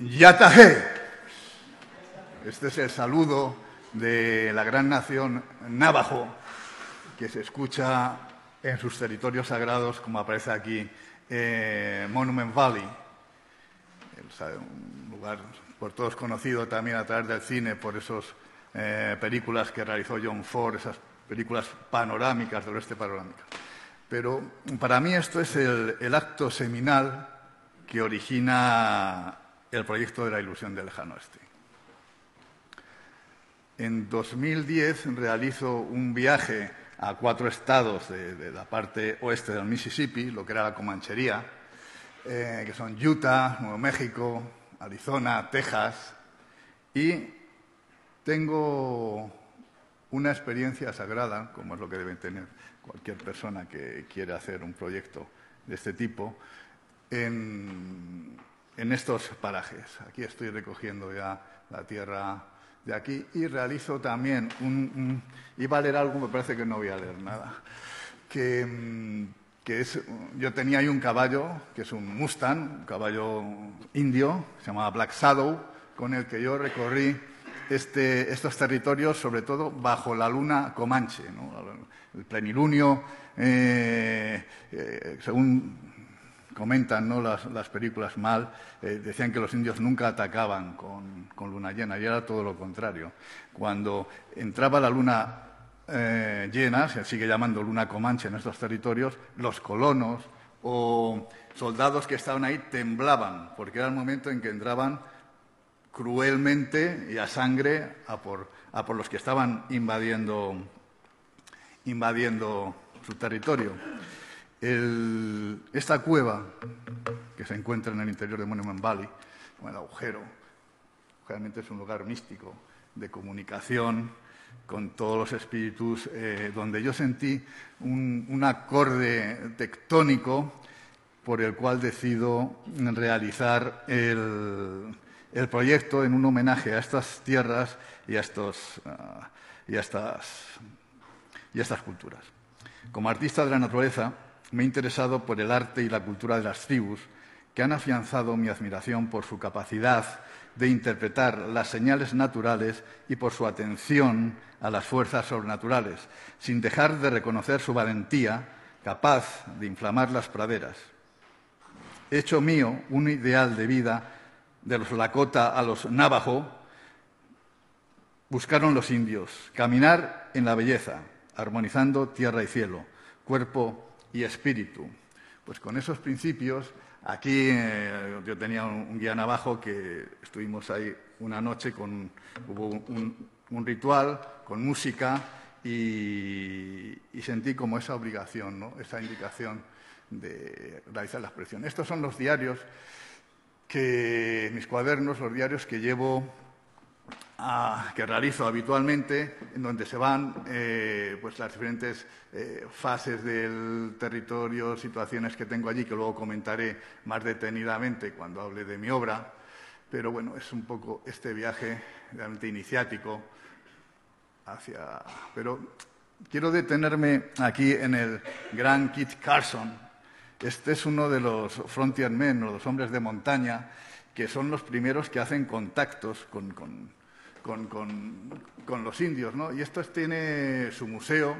Yataje. Este es el saludo de la gran nación navajo que se escucha en sus territorios sagrados, como aparece aquí, eh, Monument Valley, un lugar por todos conocido también a través del cine por esas eh, películas que realizó John Ford, esas películas panorámicas del oeste panorámica. Pero para mí esto es el acto seminal que origina el proyecto de la ilusión del lejano oeste. En 2010 realizo un viaje a cuatro estados de, la parte oeste del Mississippi, lo que era la Comanchería, eh, que son Utah, Nuevo México, Arizona, Texas, y tengo una experiencia sagrada, como es lo que debe tener cualquier persona que quiera hacer un proyecto de este tipo, en, estos parajes. Aquí estoy recogiendo ya la tierra de aquí y realizo también un, iba a leer algo, me parece que no voy a leer nada, que, mm, es, yo tenía ahí un caballo, que es un Mustang, un caballo indio, se llamaba Black Shadow, con el que yo recorrí este, estos territorios, sobre todo bajo la luna comanche, el plenilunio, eh, eh, según comentan ¿no? las, películas mal, eh, decían que los indios nunca atacaban con, luna llena y era todo lo contrario. Cuando entraba la luna eh, llena, se sigue llamando luna comanche en estos territorios, los colonos o soldados que estaban ahí temblaban, porque era el momento en que entraban cruelmente y a sangre a por, a por los que estaban invadiendo, invadiendo su territorio esta cueva que se encuentra en el interior de Monument Valley, el agujero, realmente es un lugar místico de comunicación con todos los espíritus, eh, donde yo sentí un, acorde tectónico por el cual decido realizar el, proyecto en un homenaje a estas tierras y a, estos, ah, y a estas, y a estas culturas. Como artista de la naturaleza, me he interesado por el arte y la cultura de las tribus, que han afianzado mi admiración por su capacidad de interpretar las señales naturales y por su atención a las fuerzas sobrenaturales, sin dejar de reconocer su valentía capaz de inflamar las praderas. He hecho mío un ideal de vida de los Lakota a los Navajo, buscaron los indios, caminar en la belleza, armonizando tierra y cielo, cuerpo y espíritu. Pues con esos principios, aquí eh, yo tenía un, guía abajo que estuvimos ahí una noche con hubo un, ritual con música y, sentí como esa obligación, ¿no? esa indicación de realizar la expresión. Estos son los diarios que, mis cuadernos, los diarios que llevo que realizo habitualmente, en donde se van eh, pues las diferentes eh, fases del territorio, situaciones que tengo allí, que luego comentaré más detenidamente cuando hable de mi obra. Pero bueno, es un poco este viaje realmente iniciático hacia. Pero quiero detenerme aquí en el gran Kit Carson. Este es uno de los frontiermen, los hombres de montaña, que son los primeros que hacen contactos con con, los indios. ¿no? Y esto tiene su museo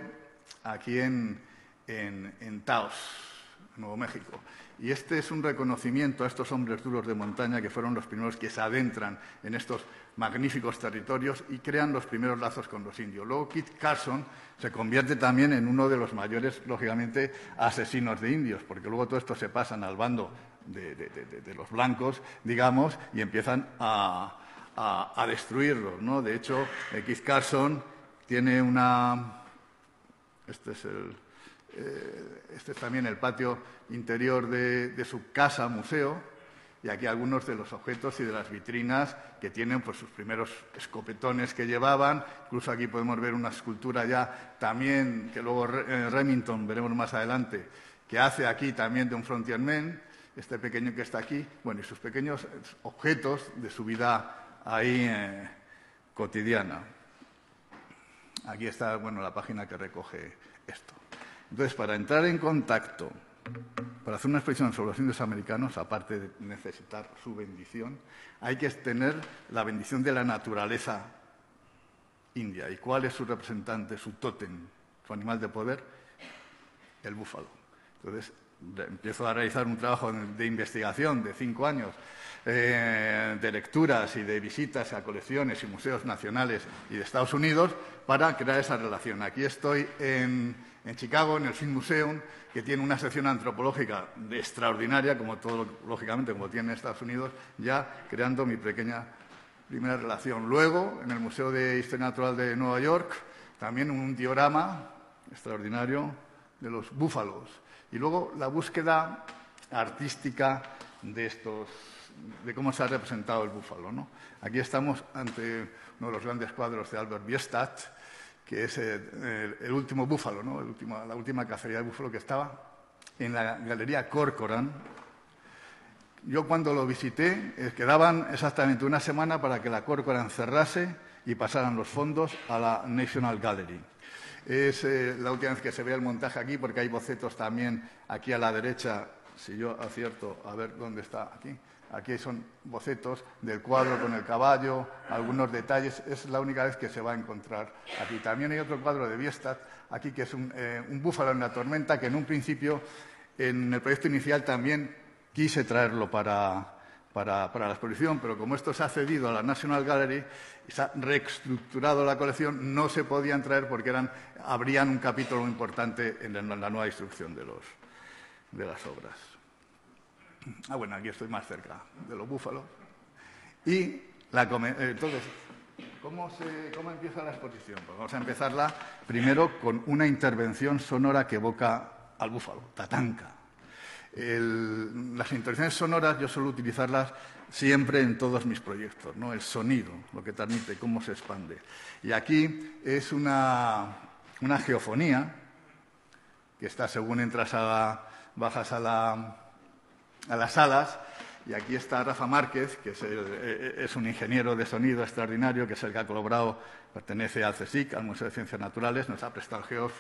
aquí en, en, Taos, Nuevo México. Y este es un reconocimiento a estos hombres duros de montaña que fueron los primeros que se adentran en estos magníficos territorios y crean los primeros lazos con los indios. Luego Kit Carson se convierte también en uno de los mayores, lógicamente, asesinos de indios, porque luego todo esto se pasan al bando de los blancos, digamos, y empiezan a, a, destruirlos. ¿no? De hecho, Keith Carson tiene una... Este es, el, eh, este es también el patio interior de, su casa, museo, y aquí algunos de los objetos y de las vitrinas que tienen pues, sus primeros escopetones que llevaban. Incluso aquí podemos ver una escultura ya también, que luego eh, Remington, veremos más adelante, que hace aquí también de un frontierman, este pequeño que está aquí, bueno, y sus pequeños objetos de su vida ahí eh, cotidiana. Aquí está bueno, la página que recoge esto. Entonces, para entrar en contacto, para hacer una exposición sobre los indios americanos, aparte de necesitar su bendición, hay que tener la bendición de la naturaleza india. ¿Y cuál es su representante, su tótem, su animal de poder? El búfalo. Entonces, empiezo a realizar un trabajo de investigación de cinco años, eh, de lecturas y de visitas a colecciones y museos nacionales y de Estados Unidos para crear esa relación. Aquí estoy en, Chicago, en el Film Museum, que tiene una sección antropológica extraordinaria, como todo, lógicamente, como tiene Estados Unidos, ya creando mi pequeña primera relación. Luego, en el Museo de Historia Natural de Nueva York, también un diorama extraordinario de los búfalos y luego la búsqueda artística de estos, de cómo se ha representado el búfalo. ¿no? Aquí estamos ante uno de los grandes cuadros de Albert Bierstadt, que es el, último búfalo, ¿no? la última cacería de búfalo que estaba en la Galería Corcoran. Yo cuando lo visité, eh, quedaban exactamente una semana para que la Corcoran cerrase y pasaran los fondos a la National Gallery. Es eh, la última vez que se ve el montaje aquí, porque hay bocetos también aquí a la derecha, si yo acierto, a ver dónde está aquí. Aquí son bocetos del cuadro con el caballo, algunos detalles. Es la única vez que se va a encontrar aquí. También hay otro cuadro de Biestad, aquí que es un, eh, búfalo en la tormenta, que en un principio, en el proyecto inicial también quise traerlo para, para, la exposición, pero como esto se ha cedido a la National Gallery se ha reestructurado la colección, no se podían traer porque eran, habrían un capítulo importante en la, nueva instrucción de, los, de las obras. Ah, bueno, aquí estoy más cerca de los búfalos. Y la, entonces, ¿cómo, ¿cómo empieza la exposición? Pues vamos a empezarla primero con una intervención sonora que evoca al búfalo, Tatanka las intervenciones sonoras yo suelo utilizarlas siempre en todos mis proyectos, ¿no? el sonido, lo que transmite, cómo se expande. Y aquí es una, geofonía que está según entras a la, bajas a, la, a las salas y aquí está Rafa Márquez, que es, eh, un ingeniero de sonido extraordinario, que es el que ha colaborado, pertenece al CSIC, al Museo de Ciencias Naturales, nos ha prestado el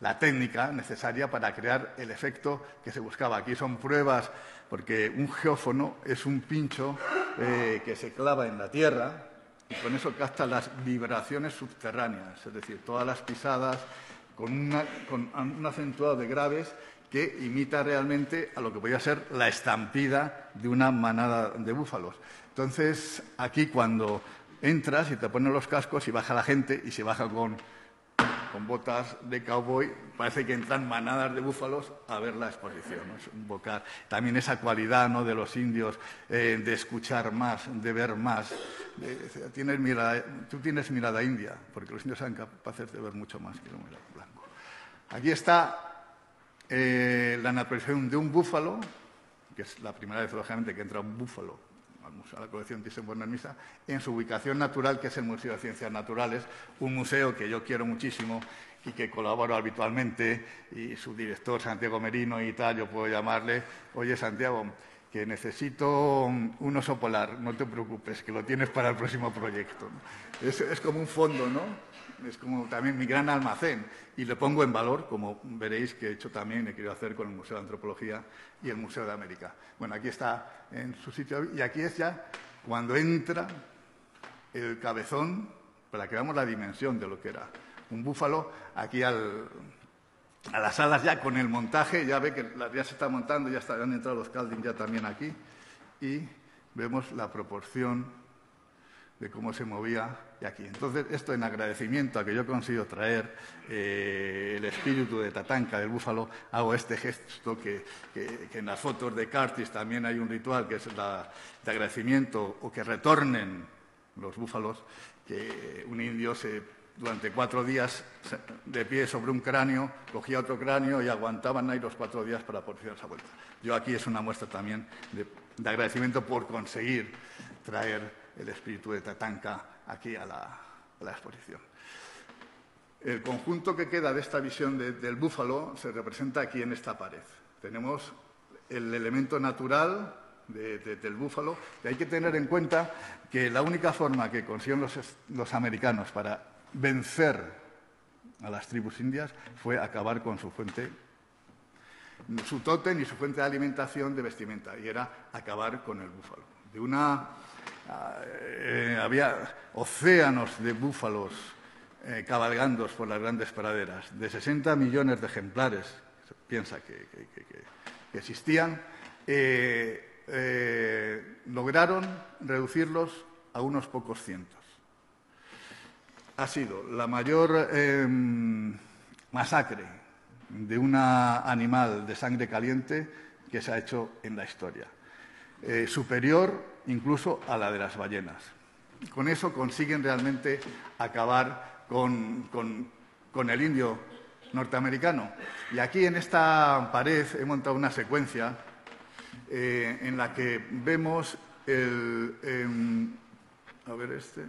la técnica necesaria para crear el efecto que se buscaba. Aquí son pruebas, porque un geófono es un pincho eh, que se clava en la tierra y con eso capta las vibraciones subterráneas, es decir, todas las pisadas con, con un acentuado de graves que imita realmente a lo que podría ser la estampida de una manada de búfalos. Entonces, aquí cuando entras y te ponen los cascos y baja la gente y se baja con, con botas de cowboy, parece que entran manadas de búfalos a ver la exposición. Es invocar también esa cualidad de los indios eh, de escuchar más, de ver más. tienes mirada, tú tienes mirada india, porque los indios son capaces de ver mucho más que un blanco. Aquí está eh, la naturalización de un búfalo, que es la primera vez, lógicamente, que entra un búfalo a la colección Thyssen-Bornemisza, en su ubicación natural, que es el Museo de Ciencias Naturales, un museo que yo quiero muchísimo y que colaboro habitualmente, y su director, Santiago Merino y tal, yo puedo llamarle, oye, Santiago, que necesito un oso polar, no te preocupes, que lo tienes para el próximo proyecto. Es, es como un fondo, ¿no? Es como también mi gran almacén y le pongo en valor, como veréis que he hecho también, he querido hacer con el Museo de Antropología y el Museo de América. Bueno, aquí está en su sitio y aquí es ya cuando entra el cabezón, para que veamos la dimensión de lo que era un búfalo, aquí a las alas ya con el montaje, ya ve que ya se está montando, ya han entrado los calding ya también aquí y vemos la proporción de cómo se movía Entonces, esto en agradecimiento a que yo he conseguido traer eh, el espíritu de Tatanka, del búfalo, hago este gesto que, en las fotos de Curtis también hay un ritual que es la, de agradecimiento o que retornen los búfalos, que un indio se, durante cuatro días de pie sobre un cráneo, cogía otro cráneo y aguantaban ahí los cuatro días para poder esa vuelta. Yo aquí es una muestra también de agradecimiento por conseguir traer el espíritu de Tatanka aquí a la, exposición. El conjunto que queda de esta visión del búfalo se representa aquí en esta pared. Tenemos el elemento natural del búfalo y hay que tener en cuenta que la única forma que consiguieron los, americanos para vencer a las tribus indias fue acabar con su fuente su tótem y su fuente de alimentación de vestimenta, y era acabar con el búfalo. De una, eh, había océanos de búfalos eh, cabalgando por las grandes praderas, de 60 millones de ejemplares, piensa que, existían, eh, lograron reducirlos a unos pocos cientos. Ha sido la mayor em, masacre de un animal de sangre caliente que se ha hecho en la historia, eh, superior incluso a la de las ballenas. Con eso consiguen realmente acabar con, el indio norteamericano. Y aquí en esta pared he montado una secuencia eh, en la que vemos el... Em, a ver este...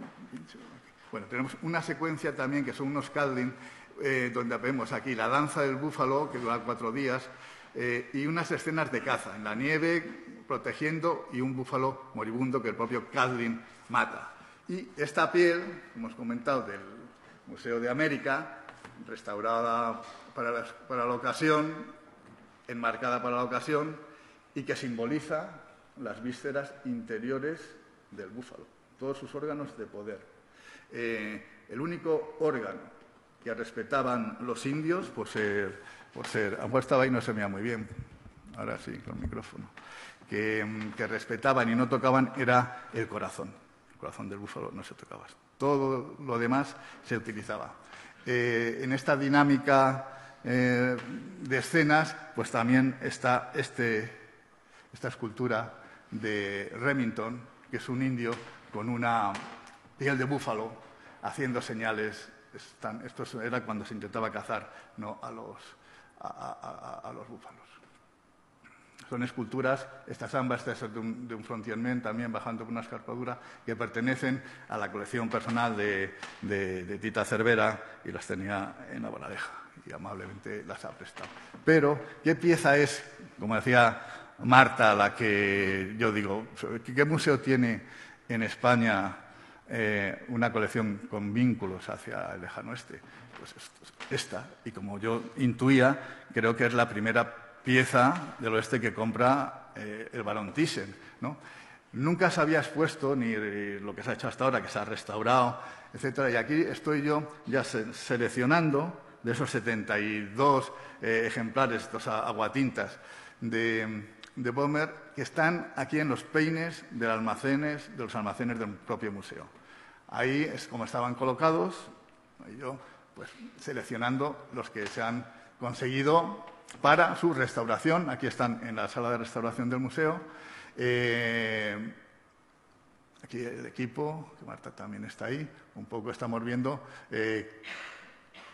Bueno, tenemos una secuencia también que son unos calding eh, donde vemos aquí la danza del búfalo, que dura cuatro días, eh, y unas escenas de caza en la nieve, protegiendo, y un búfalo moribundo que el propio Cadlin mata. Y esta piel, como hemos comentado, del Museo de América, restaurada para la, ocasión, enmarcada para la ocasión, y que simboliza las vísceras interiores del búfalo, todos sus órganos de poder. Eh, el único órgano que respetaban los indios por ser, por ser, estaba ahí no se veía muy bien, ahora sí, con el micrófono, que, respetaban y no tocaban era el corazón. El corazón del búfalo no se tocaba. Todo lo demás se utilizaba. Eh, en esta dinámica eh, de escenas, pues también está este, esta escultura de Remington, que es un indio con una piel de búfalo haciendo señales esto era cuando se intentaba cazar no a los, a, los búfalos. Son esculturas, estas ambas, esta es de un, de también bajando por una escarpadura, que pertenecen a la colección personal de, Tita Cervera y las tenía en la baladeja y amablemente las ha prestado. Pero, ¿qué pieza es, como decía Marta, la que yo digo, qué museo tiene en España eh, una colección con vínculos hacia el lejano oeste. Pues esta, y como yo intuía, creo que es la primera pieza del oeste que compra eh, el barón Thyssen. ¿no? Nunca se había expuesto ni lo que se ha hecho hasta ahora, que se ha restaurado, etc. Y aquí estoy yo ya seleccionando de esos 72 eh, ejemplares, estos aguatintas de, de Bomer, que están aquí en los peines de los almacenes, de los almacenes del propio museo. Ahí es como estaban colocados, yo pues seleccionando los que se han conseguido para su restauración. Aquí están en la sala de restauración del museo. Eh, aquí el equipo, que Marta también está ahí. Un poco estamos viendo eh,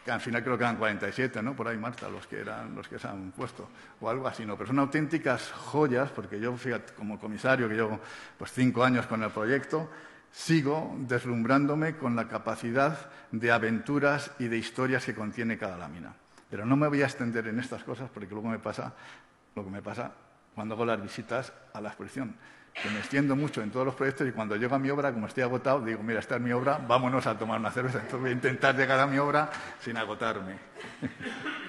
que al final creo que eran 47, ¿no? Por ahí, Marta, los que, eran, los que se han puesto, o algo así, ¿no? Pero son auténticas joyas, porque yo, fíjate, como comisario, que llevo pues cinco años con el proyecto, sigo deslumbrándome con la capacidad de aventuras y de historias que contiene cada lámina. Pero no me voy a extender en estas cosas porque luego me pasa lo que me pasa cuando hago las visitas a la exposición, que me extiendo mucho en todos los proyectos y cuando llego a mi obra, como estoy agotado, digo, mira, esta es mi obra, vámonos a tomar una cerveza. Entonces voy a intentar llegar a mi obra sin agotarme.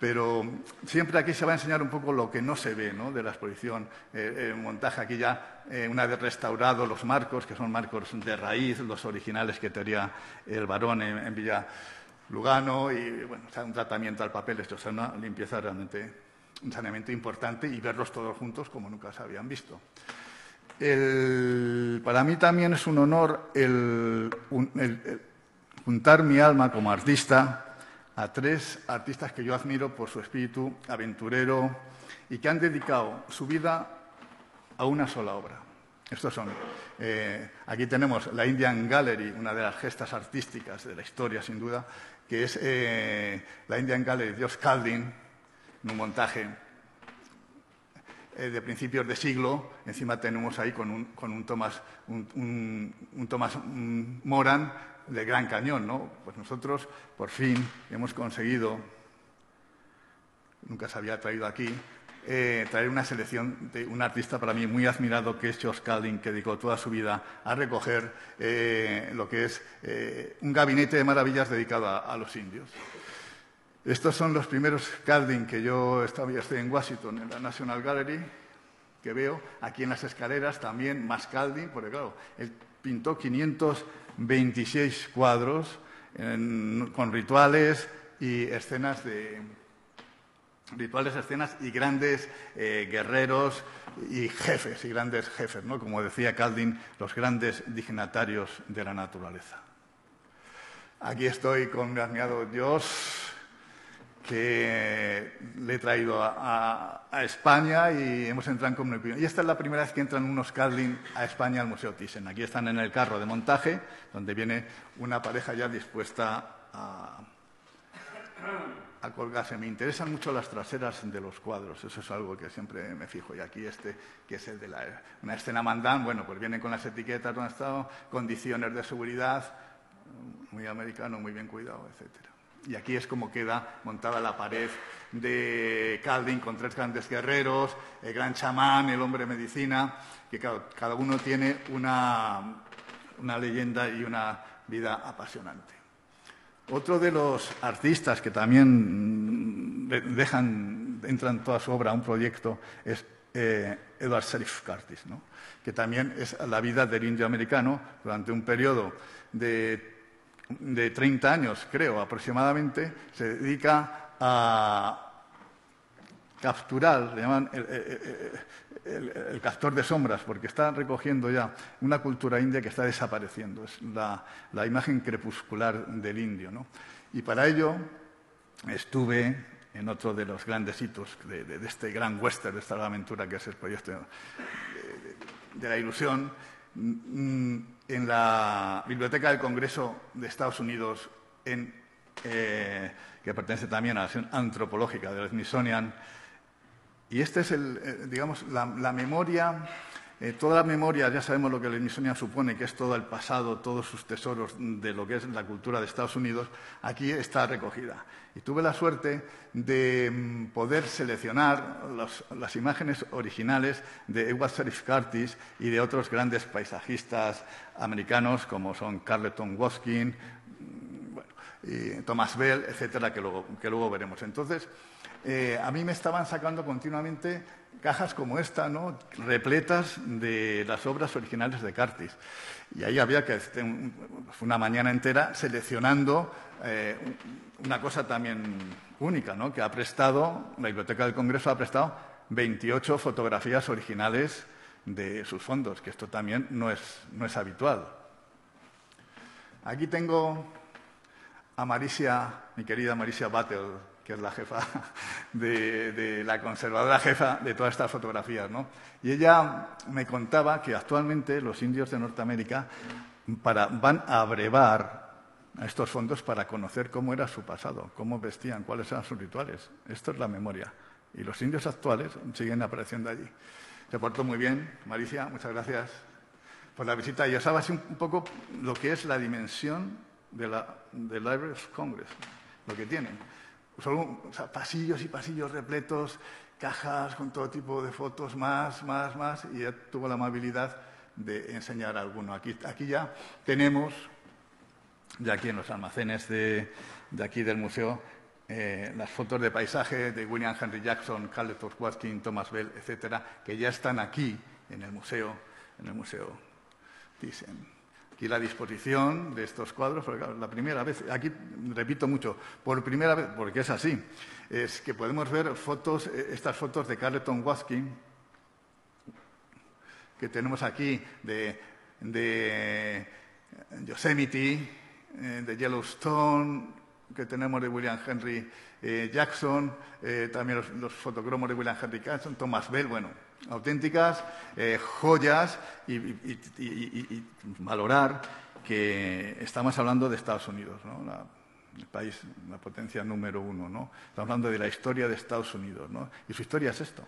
Pero siempre aquí se va a enseñar un poco lo que no se ve ¿no? de la exposición. Eh, el montaje aquí ya, eh, una vez restaurado los marcos, que son marcos de raíz, los originales que tenía el varón en, Villa Lugano, y bueno, un tratamiento al papel, esto es una limpieza realmente, un saneamiento importante y verlos todos juntos como nunca se habían visto. para mí también es un honor el juntar mi alma como artista a tres artistas que yo admiro por su espíritu aventurero y que han dedicado su vida a una sola obra. Estos son. Eh, aquí tenemos la Indian Gallery, una de las gestas artísticas de la historia, sin duda, que es eh, la Indian Gallery de Oscar en un montaje eh, de principios de siglo. Encima tenemos ahí con un, con un Thomas, un, un Thomas Moran de Gran Cañón, ¿no? Pues nosotros, por fin, hemos conseguido, nunca se había traído aquí, eh, traer una selección de un artista para mí muy admirado, que es George Calding, que dedicó toda su vida a recoger eh, lo que es eh, un gabinete de maravillas dedicado a, los indios. Estos son los primeros Calding que yo estaba, estoy en Washington, en la National Gallery, que veo. Aquí en las escaleras también más Calding, porque claro, él pintó 526 cuadros con rituales y escenas de rituales, escenas y grandes eh, guerreros y jefes, y grandes jefes, ¿no? como decía Calding, los grandes dignatarios de la naturaleza. Aquí estoy con mi admirado Dios, que le he traído a, España y hemos entrado en comunicación. Y esta es la primera vez que entran unos Calding a España al Museo Thyssen. Aquí están en el carro de montaje, donde viene una pareja ya dispuesta a, a colgarse. Me interesan mucho las traseras de los cuadros, eso es algo que siempre me fijo. Y aquí este, que es el de la, una escena mandán, bueno, pues viene con las etiquetas donde estado, condiciones de seguridad, muy americano, muy bien cuidado, etcétera. Y aquí es como queda montada la pared de Calding con tres grandes guerreros, el gran chamán, el hombre medicina, que cada uno tiene una, una leyenda y una vida apasionante. Otro de los artistas que también dejan, entran toda su obra a un proyecto es eh, Edward Sheriff Curtis, ¿no? que también es la vida del indio americano durante un periodo de de 30 años, creo, aproximadamente, se dedica a capturar, le llaman el, captor de sombras, porque está recogiendo ya una cultura india que está desapareciendo. Es la, imagen crepuscular del indio. ¿no? Y para ello estuve en otro de los grandes hitos de, este gran western, de esta aventura que es el proyecto de la ilusión, Mm, en la Biblioteca del Congreso de Estados Unidos, eh, que pertenece también a la sección antropológica del Smithsonian. Y esta es, el, eh, digamos, la, memoria, eh, toda la memoria, ya sabemos lo que el Smithsonian supone, que es todo el pasado, todos sus tesoros de lo que es la cultura de Estados Unidos, aquí está recogida. Y tuve la suerte de mm, poder seleccionar las imágenes originales de Edward Sheriff Curtis y de otros grandes paisajistas americanos como son Carleton Waskin, mm, Thomas Bell, etcétera, que luego veremos. Entonces, eh, a mí me estaban sacando continuamente cajas como esta, ¿no? repletas de las obras originales de Curtis. Y ahí había que una mañana entera seleccionando eh, una cosa también única, ¿no? que ha prestado, la Biblioteca del Congreso ha prestado 28 fotografías originales de sus fondos, que esto también no es, no es habitual. Aquí tengo a Marisia, mi querida Marisia Battle, que es la jefa de, la conservadora jefa de todas estas fotografías. ¿no? Y ella me contaba que actualmente los indios de Norteamérica van a abrevar a estos fondos para conocer cómo era su pasado, cómo vestían, cuáles eran sus rituales. Esto es la memoria. Y los indios actuales siguen apareciendo allí. Se portó muy bien, Maricia, muchas gracias por la visita. Y os hablaba así un poco lo que es la dimensión de la Library of Congress, lo que tienen. Son pasillos y pasillos repletos, cajas con todo tipo de fotos, más, más, más, y ya tuvo la amabilidad de enseñar alguno. Aquí, aquí ya tenemos ya aquí en los almacenes de, aquí del museo, eh, las fotos de paisaje de William Henry Jackson, Carleton Watkin, Thomas Bell, etcétera, que ya están aquí en el museo, en el museo Thyssen. Aquí la disposición de estos cuadros, porque la primera vez, aquí repito mucho, por primera vez, porque es así, es que podemos ver fotos, eh, estas fotos de Carleton Watkin que tenemos aquí de, de Yosemite, eh, de Yellowstone, que tenemos de William Henry eh, Jackson, también los, fotocromos de William Henry Jackson, Thomas Bell, bueno, auténticas joyas y, valorar que estamos hablando de Estados Unidos, ¿no? el país, la potencia número uno, ¿no? Estamos hablando de la historia de Estados Unidos, ¿no? Y su historia es esto.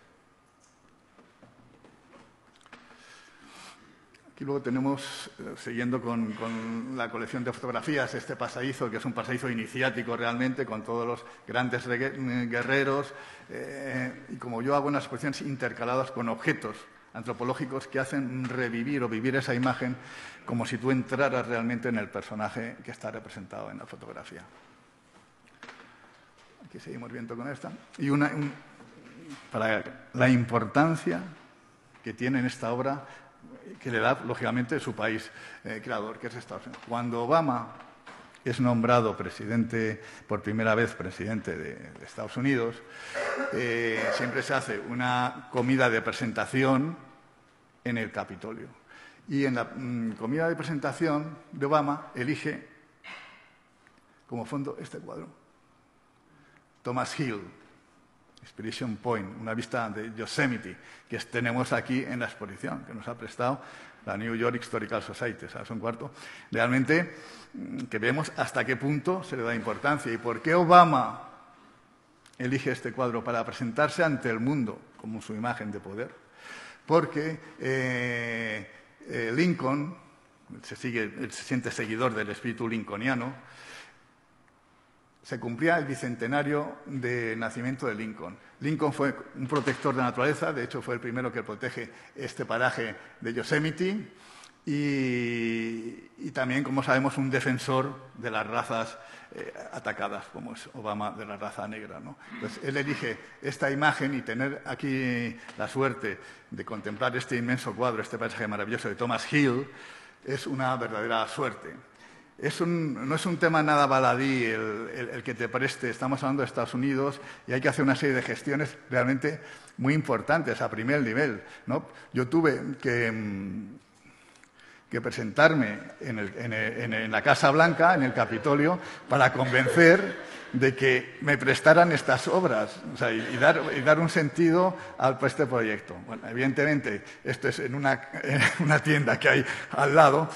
Y luego tenemos, eh, siguiendo con, la colección de fotografías, este pasadizo, que es un pasadizo iniciático realmente, con todos los grandes guerreros, eh, y como yo hago unas exposiciones intercaladas con objetos antropológicos que hacen revivir o vivir esa imagen como si tú entraras realmente en el personaje que está representado en la fotografía. Aquí seguimos viendo con esta. Y una, para la importancia que tiene en esta obra, que le da, lógicamente, su país eh, creador, que es Estados Unidos. Cuando Obama es nombrado presidente, por primera vez presidente de, Estados Unidos, eh, siempre se hace una comida de presentación en el Capitolio. Y en la mm, comida de presentación de Obama elige como fondo este cuadro. Thomas Hill, Inspiration Point, una vista de Yosemite, que tenemos aquí en la exposición, que nos ha prestado la New York Historical Society, ¿sabes? Un cuarto. Realmente, mm, que vemos hasta qué punto se le da importancia y por qué Obama elige este cuadro para presentarse ante el mundo como su imagen de poder. Porque eh, eh, Lincoln, se, sigue, se siente seguidor del espíritu lincolniano, se cumplía el bicentenario de nacimiento de Lincoln. Lincoln fue un protector de la naturaleza, de hecho fue el primero que protege este paraje de Yosemite y, también, como sabemos, un defensor de las razas eh, atacadas, como es Obama de la raza negra. ¿no? Entonces, él elige esta imagen y tener aquí la suerte de contemplar este inmenso cuadro, este paisaje maravilloso de Thomas Hill, es una verdadera suerte no es un tema nada baladí el, que te preste. Estamos hablando de Estados Unidos y hay que hacer una serie de gestiones realmente muy importantes a primer nivel. Yo tuve que, mm, presentarme en, la Casa Blanca, en el Capitolio, para convencer de que me prestaran estas obras y, dar, un sentido a este proyecto. Bueno, evidentemente, esto es en una tienda que hay al lado,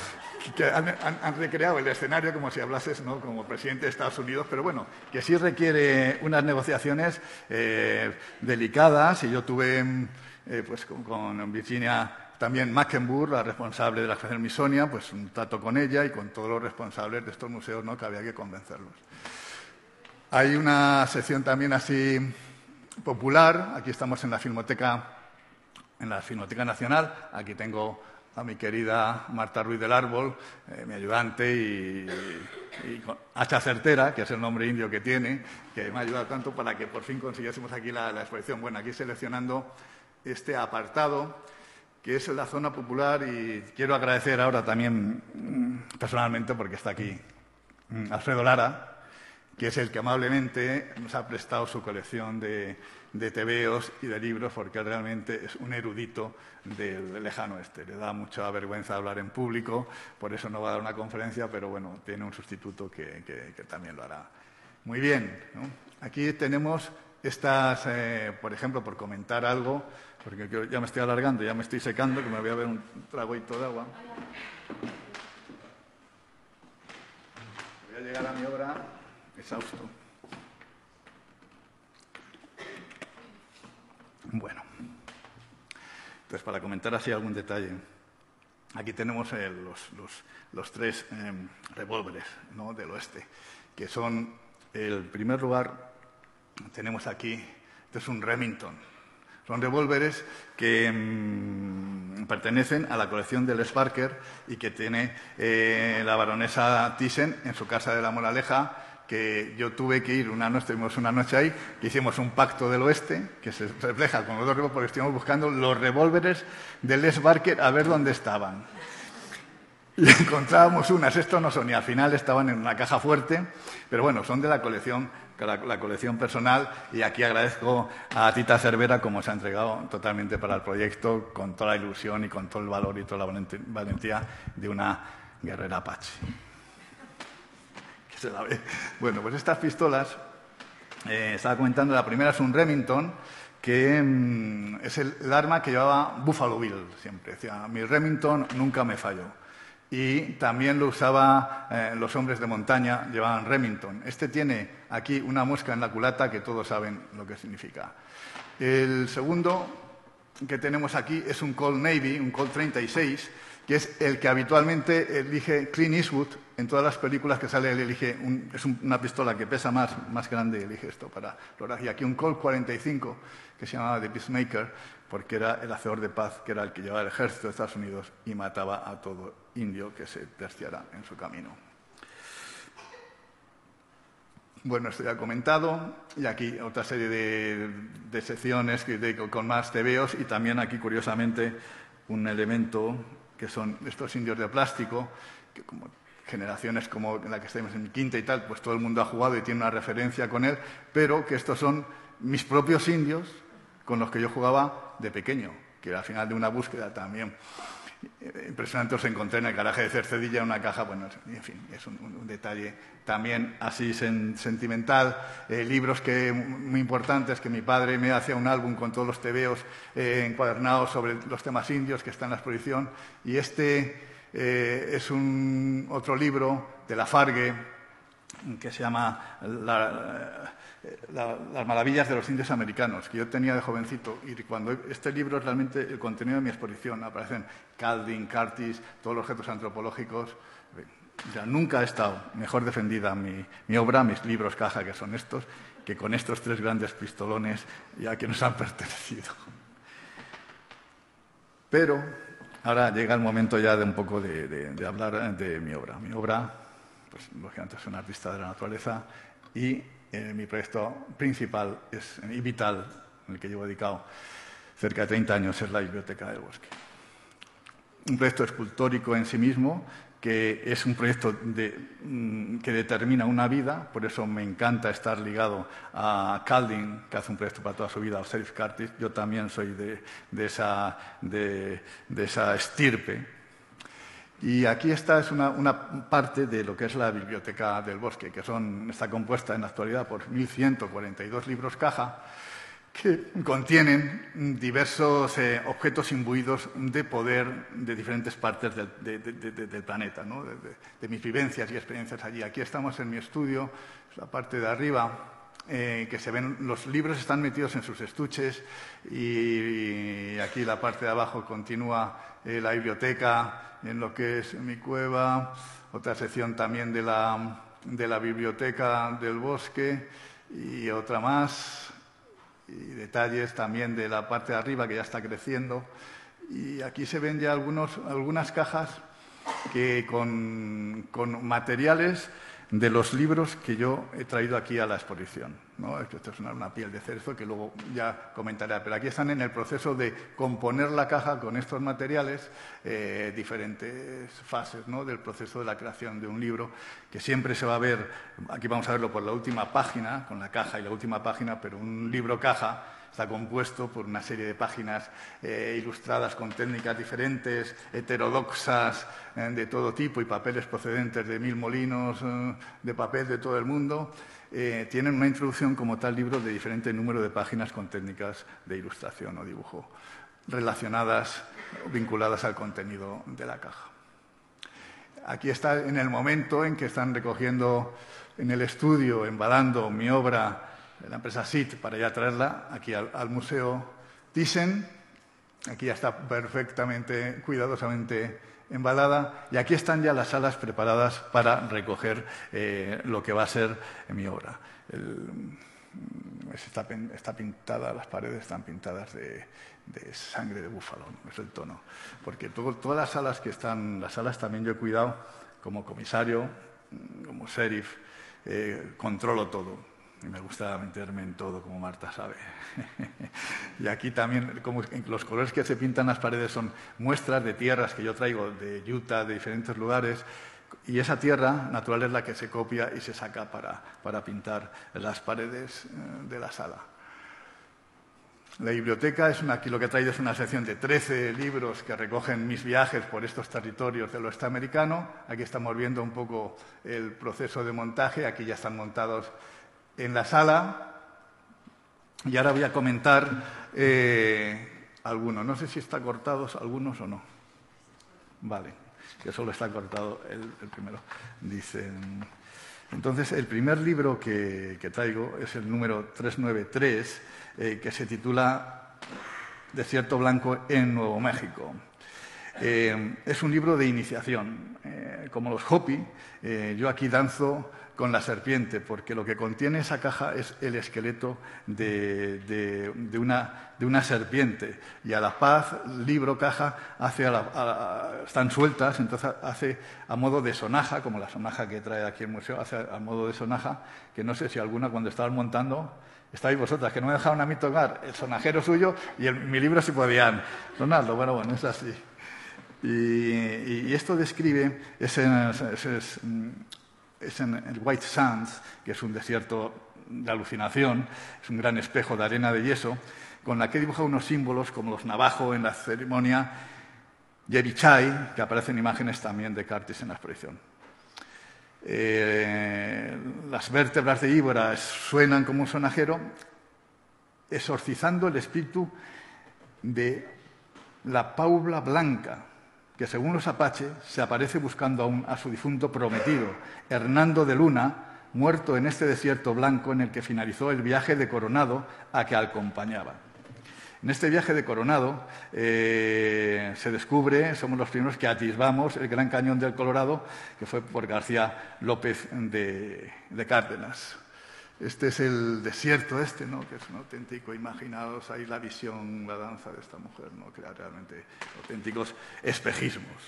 han, recreado el escenario como si hablases ¿no? como presidente de Estados Unidos, pero bueno, que sí requiere unas negociaciones eh, delicadas y yo tuve eh, pues, con, Virginia también Mackenburg, la responsable de la Asociación Misonia, pues un trato con ella y con todos los responsables de estos museos ¿no? que había que convencerlos. Hay una sección también así popular, aquí estamos en la Filmoteca, en la Filmoteca Nacional, aquí tengo a mi querida Marta Ruiz del Árbol, eh, mi ayudante, y, Hacha Certera, que es el nombre indio que tiene, que me ha ayudado tanto para que por fin consiguiésemos aquí la, exposición. Bueno, aquí seleccionando este apartado, que es la zona popular, y quiero agradecer ahora también mm, personalmente, porque está aquí mm, Alfredo Lara, que es el que amablemente nos ha prestado su colección de, de tebeos y de libros, porque realmente es un erudito del lejano este. Le da mucha vergüenza hablar en público, por eso no va a dar una conferencia, pero bueno, tiene un sustituto que, también lo hará. Muy bien, aquí tenemos estas, eh, por ejemplo, por comentar algo, porque ya me estoy alargando, ya me estoy secando, que me voy a ver un tragoito de agua. Voy a llegar a mi obra exhausto. Bueno, entonces para comentar así algún detalle, aquí tenemos eh, los, tres em, revólveres del oeste, que son, el primer lugar, tenemos aquí, este es un Remington. Son revólveres que em, pertenecen a la colección de Les y que tiene eh, la baronesa Thyssen en su casa de la Moraleja que yo tuve que ir una noche, tuvimos una noche ahí, que hicimos un pacto del oeste, que se refleja con los dos revólveres, porque estuvimos buscando los revólveres de Les Barker a ver dónde estaban. Y encontrábamos unas, estos no son, y al final estaban en una caja fuerte, pero bueno, son de la colección, la, colección personal, y aquí agradezco a Tita Cervera como se ha entregado totalmente para el proyecto, con toda la ilusión y con todo el valor y toda la valentía de una guerrera Apache. Bueno, pues estas pistolas, eh, estaba comentando, la primera es un Remington, que mm, es el, arma que llevaba Buffalo Bill siempre. Decía, mi Remington nunca me falló. Y también lo usaba eh, los hombres de montaña, llevaban Remington. Este tiene aquí una mosca en la culata que todos saben lo que significa. El segundo que tenemos aquí es un Colt Navy, un Colt 36, que es el que habitualmente elige Clint Eastwood en todas las películas que sale. Él elige es una pistola que pesa más, más grande, elige esto para lograr. Y aquí un Colt 45 que se llamaba The Peacemaker, porque era el hacedor de paz, que era el que llevaba el ejército de Estados Unidos y mataba a todo indio que se terciara en su camino. Bueno, esto ya he comentado. Y aquí otra serie de, secciones con más tebeos y también aquí, curiosamente, un elemento que son estos indios de plástico, que como generaciones como la que estamos en quinta y tal, pues todo el mundo ha jugado y tiene una referencia con él, pero que estos son mis propios indios con los que yo jugaba de pequeño, que era al final de una búsqueda también impresionante os encontré en el garaje de Cercedilla una caja, bueno, en fin, es un, detalle también así sentimental. Eh, libros que, muy importantes, que mi padre me hacía un álbum con todos los tebeos eh, encuadernados sobre los temas indios que está en la exposición. Y este eh, es un otro libro de la Fargue que se llama la, las maravillas de los indios americanos, que yo tenía de jovencito. Y cuando este libro es realmente el contenido de mi exposición, aparecen Calding, Curtis, todos los objetos antropológicos. Ya nunca ha estado mejor defendida mi, obra, mis libros caja, que son estos, que con estos tres grandes pistolones ya que nos han pertenecido. Pero ahora llega el momento ya de un poco de, hablar de mi obra. Mi obra, pues lógicamente es un artista de la naturaleza y eh, mi proyecto principal es, y vital, en el que llevo dedicado cerca de 30 años, es la Biblioteca del Bosque. Un proyecto escultórico en sí mismo, que es un proyecto mm, que determina una vida, por eso me encanta estar ligado a Calding, que hace un proyecto para toda su vida, o Serif Curtis. Yo también soy de, esa, de esa estirpe y aquí esta es una, parte de lo que es la Biblioteca del Bosque, que son, está compuesta en la actualidad por 1.142 libros caja que contienen diversos eh, objetos imbuidos de poder de diferentes partes del, planeta, de, mis vivencias y experiencias allí. Aquí estamos en mi estudio, la parte de arriba, eh, que se ven, los libros están metidos en sus estuches y, aquí la parte de abajo continúa eh, la biblioteca en lo que es mi cueva, otra sección también de la, de la biblioteca del bosque y otra más, y detalles también de la parte de arriba que ya está creciendo. Y aquí se ven ya algunas cajas que con, con materiales de los libros que yo he traído aquí a la exposición. ¿no? Esto es una, piel de cerzo que luego ya comentaré, pero aquí están en el proceso de componer la caja con estos materiales, eh, diferentes fases ¿no? del proceso de la creación de un libro, que siempre se va a ver, aquí vamos a verlo por la última página, con la caja y la última página, pero un libro caja Está compuesto por una serie de páginas eh, ilustradas con técnicas diferentes, heterodoxas eh, de todo tipo y papeles procedentes de mil molinos eh, de papel de todo el mundo. tienen una introducción como tal libro de diferente número de páginas con técnicas de ilustración o dibujo relacionadas, vinculadas al contenido de la caja. Aquí está en el momento en que están recogiendo en el estudio, embalando mi obra la empresa SIT para ya traerla aquí al, Museo Thyssen. Aquí ya está perfectamente, cuidadosamente embalada. Y aquí están ya las salas preparadas para recoger eh, lo que va a ser mi obra. está, pintada, las paredes están pintadas de, sangre de búfalo, es el tono. Porque todas las salas que están, las salas también yo he cuidado como comisario, como sheriff, eh, controlo todo me gusta meterme en todo, como Marta sabe. y aquí también, como los colores que se pintan las paredes son muestras de tierras que yo traigo de Utah, de diferentes lugares, y esa tierra natural es la que se copia y se saca para, para pintar las paredes eh, de la sala. La biblioteca es una, aquí lo que he traído es una sección de 13 libros que recogen mis viajes por estos territorios del oeste americano. Aquí estamos viendo un poco el proceso de montaje. Aquí ya están montados en la sala y ahora voy a comentar eh, algunos. No sé si está cortados algunos o no. Vale, que solo está cortado el, primero. Dicen. Entonces, el primer libro que, traigo es el número 393, eh, que se titula Desierto Blanco en Nuevo México. Eh, es un libro de iniciación. Como los Hopi, yo aquí danzo con la serpiente, porque lo que contiene esa caja es el esqueleto de, una, de una, serpiente. Y a la paz, libro, caja, hace están sueltas, entonces hace a modo de sonaja, como la sonaja que trae aquí el museo, hace a modo de sonaja, que no sé si alguna cuando estaban montando Estáis vosotras, que no me dejaron a mí tocar el sonajero suyo y mi libro sí podían sonarlo. Bueno, bueno, es así. Y, esto describe, es en, el White Sands, que es un desierto de alucinación, es un gran espejo de arena de yeso, con la que dibuja unos símbolos como los navajo en la ceremonia Yerichai, que aparecen imágenes también de Curtis en la exposición. Eh, las vértebras de víbora suenan como un sonajero, exorcizando el espíritu de la Paula Blanca, que según los apaches se aparece buscando a su difunto prometido, Hernando de Luna, muerto en este desierto blanco en el que finalizó el viaje de Coronado a que acompañaba. En este viaje de Coronado eh, se descubre, somos los primeros que atisbamos el Gran Cañón del Colorado, que fue por García López de, Cárdenas. Este es el desierto este, ¿no? que es un auténtico, imaginaos ahí la visión, la danza de esta mujer, ¿no? crea realmente auténticos espejismos.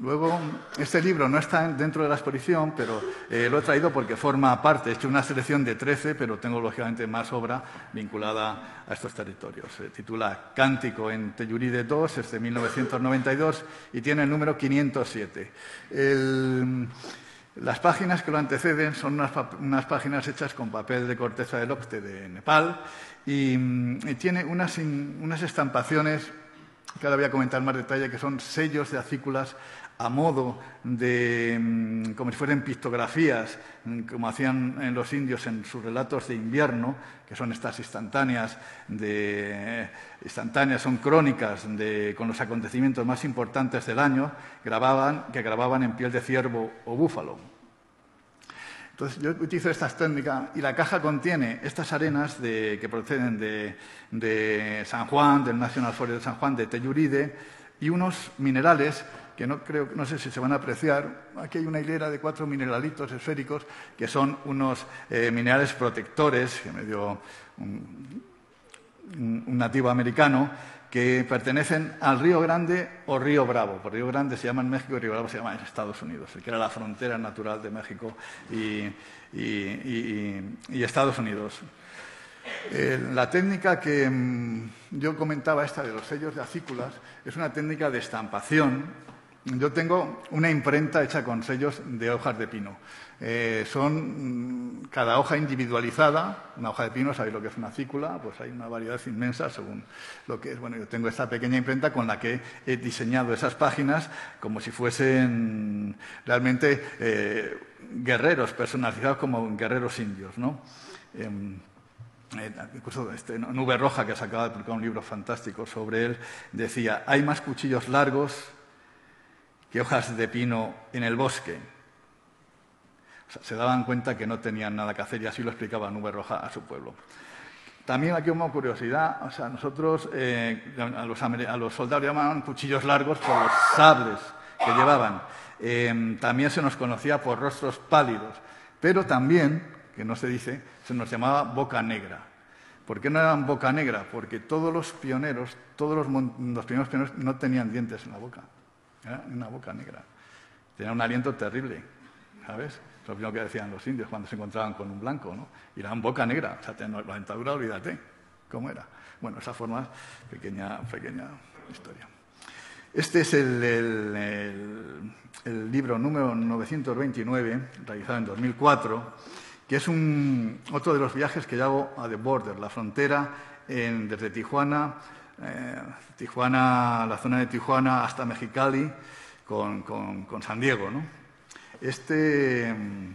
Luego, este libro no está dentro de la exposición, pero eh, lo he traído porque forma parte, he hecho una selección de 13, pero tengo lógicamente más obra vinculada a estos territorios. Se titula Cántico en Telluride II, es de 1992 y tiene el número 507. Las páginas que lo anteceden son unas, páginas hechas con papel de corteza del octe de Nepal y, tiene unas, unas estampaciones que ahora voy a comentar más detalle, que son sellos de acículas a modo de, mm, como si fueran pictografías, mm, como hacían los indios en sus relatos de invierno, que son estas instantáneas, de, instantáneas son crónicas de, con los acontecimientos más importantes del año, grababan, que grababan en piel de ciervo o búfalo. Entonces, yo utilizo estas técnicas y la caja contiene estas arenas que proceden de, de San Juan, del National Forest de San Juan, de Telluride, y unos minerales que no, creo, no sé si se van a apreciar. Aquí hay una hilera de cuatro mineralitos esféricos que son unos eh, minerales protectores que me dio un, nativo americano que pertenecen al Río Grande o Río Bravo. Por Río Grande se llama en México y Río Bravo se llama en Estados Unidos, que era la frontera natural de México y, Estados Unidos. Eh, la técnica que mm, yo comentaba, esta de los sellos de acículas, es una técnica de estampación yo tengo una imprenta hecha con sellos de hojas de pino. Eh, son mm, cada hoja individualizada, una hoja de pino, sabéis lo que es una cícula, pues hay una variedad inmensa según lo que es. Bueno, yo tengo esta pequeña imprenta con la que he diseñado esas páginas como si fuesen realmente eh, guerreros personalizados como guerreros indios, ¿no? Em, eh, incluso este, Nube Roja, que ha sacado de publicar un libro fantástico sobre él, decía, hay más cuchillos largos que hojas de pino en el bosque. Se daban cuenta que no tenían nada que hacer y así lo explicaba Nube Roja a su pueblo. También aquí una curiosidad, o sea, nosotros eh, a, los, soldados llamaban cuchillos largos por los sables que llevaban. Eh, también se nos conocía por rostros pálidos, pero también, que no se dice, se nos llamaba boca negra. ¿Por qué no eran boca negra? Porque todos los pioneros, todos los, los primeros pioneros no tenían dientes en la boca. Era una boca negra. Tenía un aliento terrible, ¿sabes? Lo mismo que decían los indios cuando se encontraban con un blanco, ¿no? Y era boca negra. O sea, la dentadura, olvídate. ¿Cómo era? Bueno, esa forma, pequeña, pequeña historia. Este es el, el, libro número 929, realizado en 2004, que es un, otro de los viajes que yo hago a The Border, la frontera desde Tijuana eh, Tijuana, la zona de Tijuana hasta Mexicali con, San Diego. ¿no? Este, mm,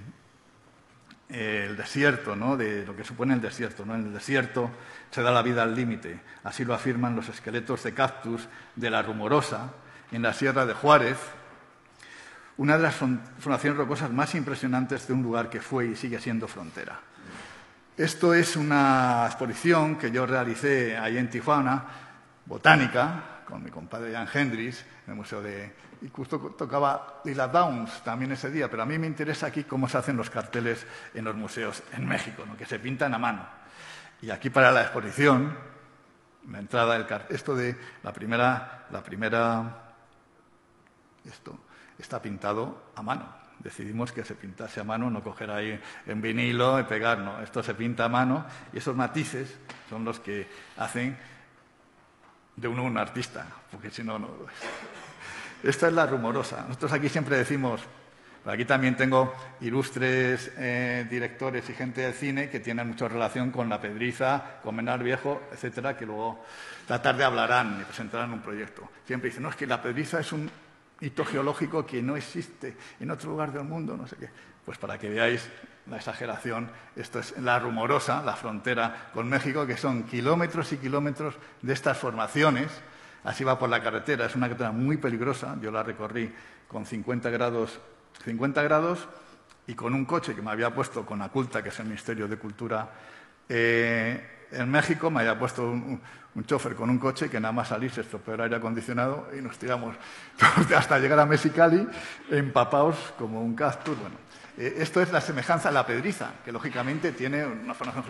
el desierto, ¿no? de lo que supone el desierto. ¿no? En el desierto se da la vida al límite. Así lo afirman los esqueletos de cactus de la Rumorosa, en la Sierra de Juárez, una de las formaciones rocosas más impresionantes de un lugar que fue y sigue siendo frontera. Esto es una exposición que yo realicé ahí en Tijuana botánica, con mi compadre Jan Hendrix, en el Museo de... Y justo tocaba Lila Downs también ese día, pero a mí me interesa aquí cómo se hacen los carteles en los museos en México, ¿no? que se pintan a mano. Y aquí para la exposición, la entrada del esto de la primera, la primera, esto está pintado a mano decidimos que se pintase a mano, no coger ahí en vinilo y pegar, no, esto se pinta a mano y esos matices son los que hacen de uno un artista, porque si no, no. Esta es la rumorosa. Nosotros aquí siempre decimos, aquí también tengo ilustres eh, directores y gente del cine que tienen mucha relación con La Pedriza, con Menar Viejo, etcétera, que luego la tarde hablarán y presentarán un proyecto. Siempre dicen, no, es que La Pedriza es un hito geológico que no existe en otro lugar del mundo, no sé qué. Pues para que veáis la exageración, esto es la rumorosa, la frontera con México, que son kilómetros y kilómetros de estas formaciones. Así va por la carretera, es una carretera muy peligrosa, yo la recorrí con 50 grados, 50 grados y con un coche que me había puesto con Aculta, que es el Ministerio de Cultura, eh, en México me había puesto un, chofer con un coche que nada más salir se estropeó el aire acondicionado y nos tiramos hasta llegar a Mexicali empapados como un cactus. Bueno, eh, esto es la semejanza a la pedriza, que lógicamente tiene una forma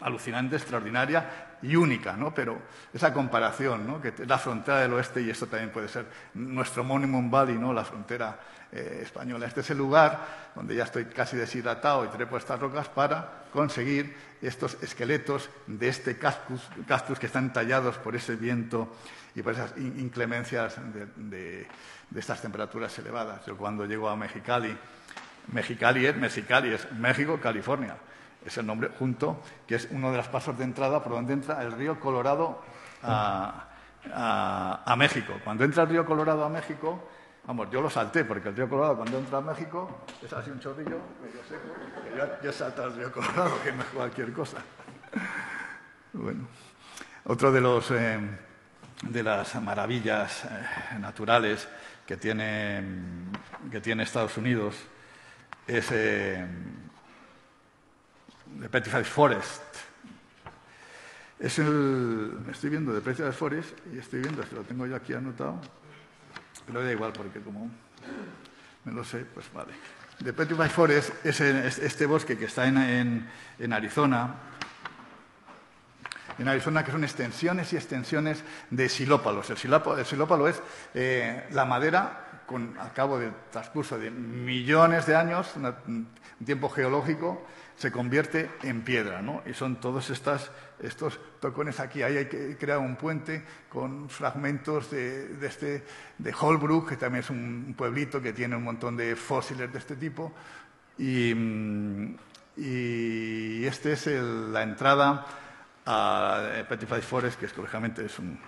alucinante, extraordinaria y única, ¿no? Pero esa comparación, ¿no? Que la frontera del oeste y esto también puede ser nuestro Monument Valley, ¿no? La frontera eh, española. Este es el lugar donde ya estoy casi deshidratado y trepo estas rocas para conseguir estos esqueletos de este cactus, que están tallados por ese viento y por esas inclemencias de, estas temperaturas elevadas. Yo cuando llego a Mexicali, Mexicali es Mexicali, es México, California. Es el nombre junto, que es uno de los pasos de entrada por donde entra el río Colorado a, México. Cuando entra el río Colorado a México, Vamos, yo lo salté, porque el río Colorado cuando entra a México es así un chorrillo medio seco, que yo, yo salto al río Colorado, que es cualquier cosa. Bueno, otro de, los, eh, de las maravillas eh, naturales que tiene, que tiene Estados Unidos es eh, The Petrified Forest. Es el, estoy viendo The Petrified Forest y estoy viendo, lo tengo yo aquí anotado, pero da igual, porque como me lo sé, pues vale. The Petrified Forest es este bosque que está en, Arizona, en Arizona, que son extensiones y extensiones de silópalos. El silópalo, es eh, la madera con, al cabo del transcurso de millones de años, un tiempo geológico, se convierte en piedra, ¿no? Y son todos estas, estos tocones aquí. Ahí hay que crear un puente con fragmentos de, este, de Holbrook, que también es un pueblito que tiene un montón de fósiles de este tipo. Y, mm, y esta es la entrada a Petrified Forest, que es, lógicamente es un,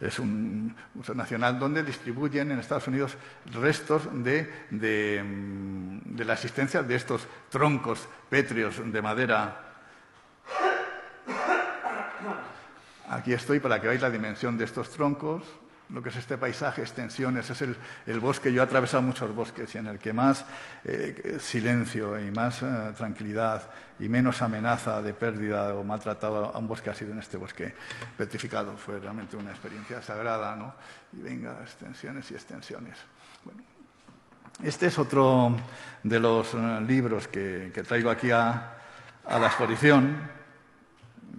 es un museo nacional donde distribuyen en Estados Unidos restos de, de, la existencia de estos troncos pétreos de madera. Aquí estoy para que veáis la dimensión de estos troncos, lo que es este paisaje, extensiones, es el, bosque. Yo he atravesado muchos bosques y en el que más eh, silencio y más eh, tranquilidad y menos amenaza de pérdida o maltratado a un bosque ha sido en este bosque petrificado. Fue realmente una experiencia sagrada, ¿no? Y venga, extensiones y extensiones. Bueno, este es otro de los eh, libros que, traigo aquí a, a la exposición,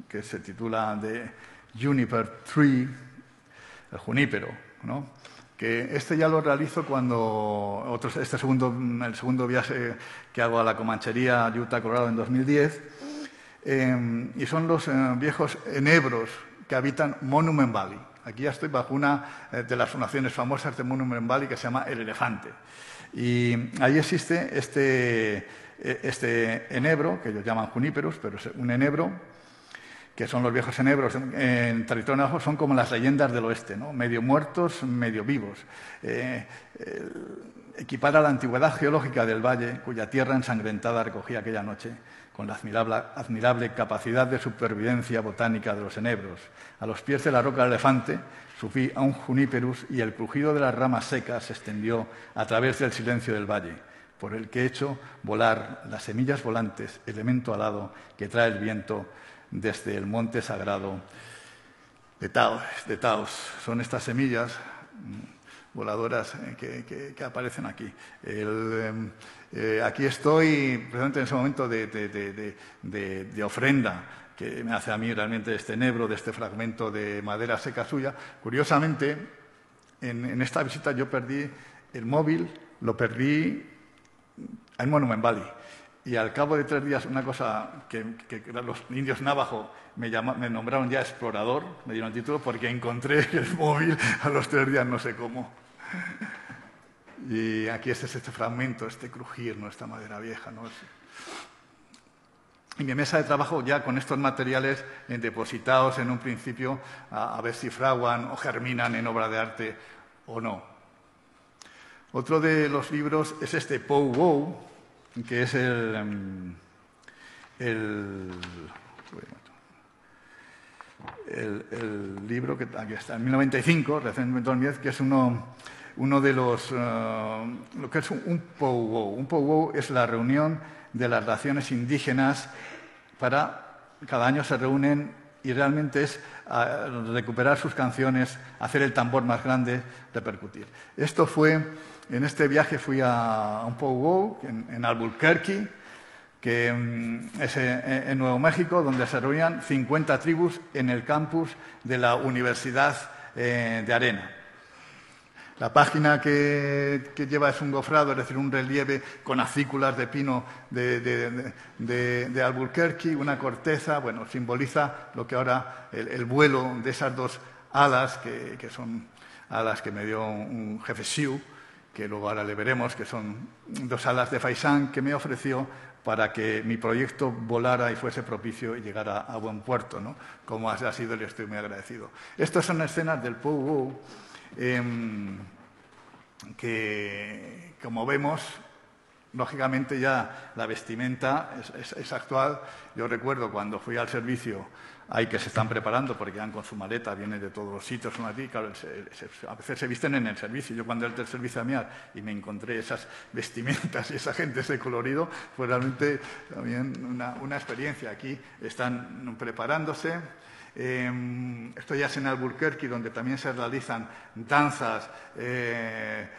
que se titula The Juniper Tree el junípero, ¿no? que este ya lo realizo cuando este segundo, el segundo viaje que hago a la Comanchería Utah, Colorado en 2010, em, y son los eh, viejos enebros que habitan Monument Valley. Aquí ya estoy bajo una eh, de las formaciones famosas de Monument Valley que se llama El Elefante. Y ahí existe este, eh, este enebro, que ellos llaman juníperos, pero es un enebro que son los viejos enebros en, territorio navajo, son como las leyendas del oeste, ¿no? medio muertos, medio vivos. Eh, equipar a la antigüedad geológica del valle, cuya tierra ensangrentada recogía aquella noche, con la admirable, admirable, capacidad de supervivencia botánica de los enebros. A los pies de la roca del elefante subí a un juniperus y el crujido de las ramas secas se extendió a través del silencio del valle, por el que he hecho volar las semillas volantes, elemento alado que trae el viento desde el monte sagrado de Taos, de Taos. Son estas semillas mm, voladoras eh, que, aparecen aquí. Em, eh, aquí estoy precisamente en ese momento de, ofrenda que me hace a mí realmente este nebro, de este fragmento de madera seca suya. Curiosamente, en, esta visita yo perdí el móvil, lo perdí en Monument Valley. Y al cabo de tres días, una cosa que, los indios navajo me, me, nombraron ya explorador, me dieron el título, porque encontré el móvil a los tres días, no sé cómo. Y aquí este es este fragmento, este crujir, ¿no? esta madera vieja. ¿no? Y mi mesa de trabajo ya con estos materiales depositados en un principio a, ver si fraguan o germinan en obra de arte o no. Otro de los libros es este Pow Wow, que es el, em, el, el, libro que aquí está, en 1995, recientemente que es uno, uno de los, uh, lo que es un, un powwow. Un powwow es la reunión de las naciones indígenas para, cada año se reúnen y realmente es recuperar sus canciones, hacer el tambor más grande, repercutir. Esto fue en este viaje fui a un powwow en, Albuquerque, que mm, es en Nuevo México, donde se reunían 50 tribus en el campus de la Universidad eh, de Arena. La página que, lleva es un gofrado, es decir, un relieve con acículas de pino de, Albuquerque, una corteza, bueno, simboliza lo que ahora el, vuelo de esas dos alas, que, son alas que me dio un jefe Sioux, que luego ahora le veremos, que son dos alas de Faisán que me ofreció para que mi proyecto volara y fuese propicio y llegara a buen puerto, ¿no? como ha sido, le estoy muy agradecido. Estas son escenas del Pou em, que, como vemos, lógicamente ya la vestimenta es, actual. Yo recuerdo cuando fui al servicio hay que se están preparando porque van con su maleta, vienen de todos los sitios, son aquí, claro, a veces se visten en el servicio. Yo cuando entré al servicio a miar y me encontré esas vestimentas y esa gente, ese colorido, fue realmente también una, experiencia. Aquí están preparándose. Eh, esto ya en Albuquerque, donde también se realizan danzas. Eh,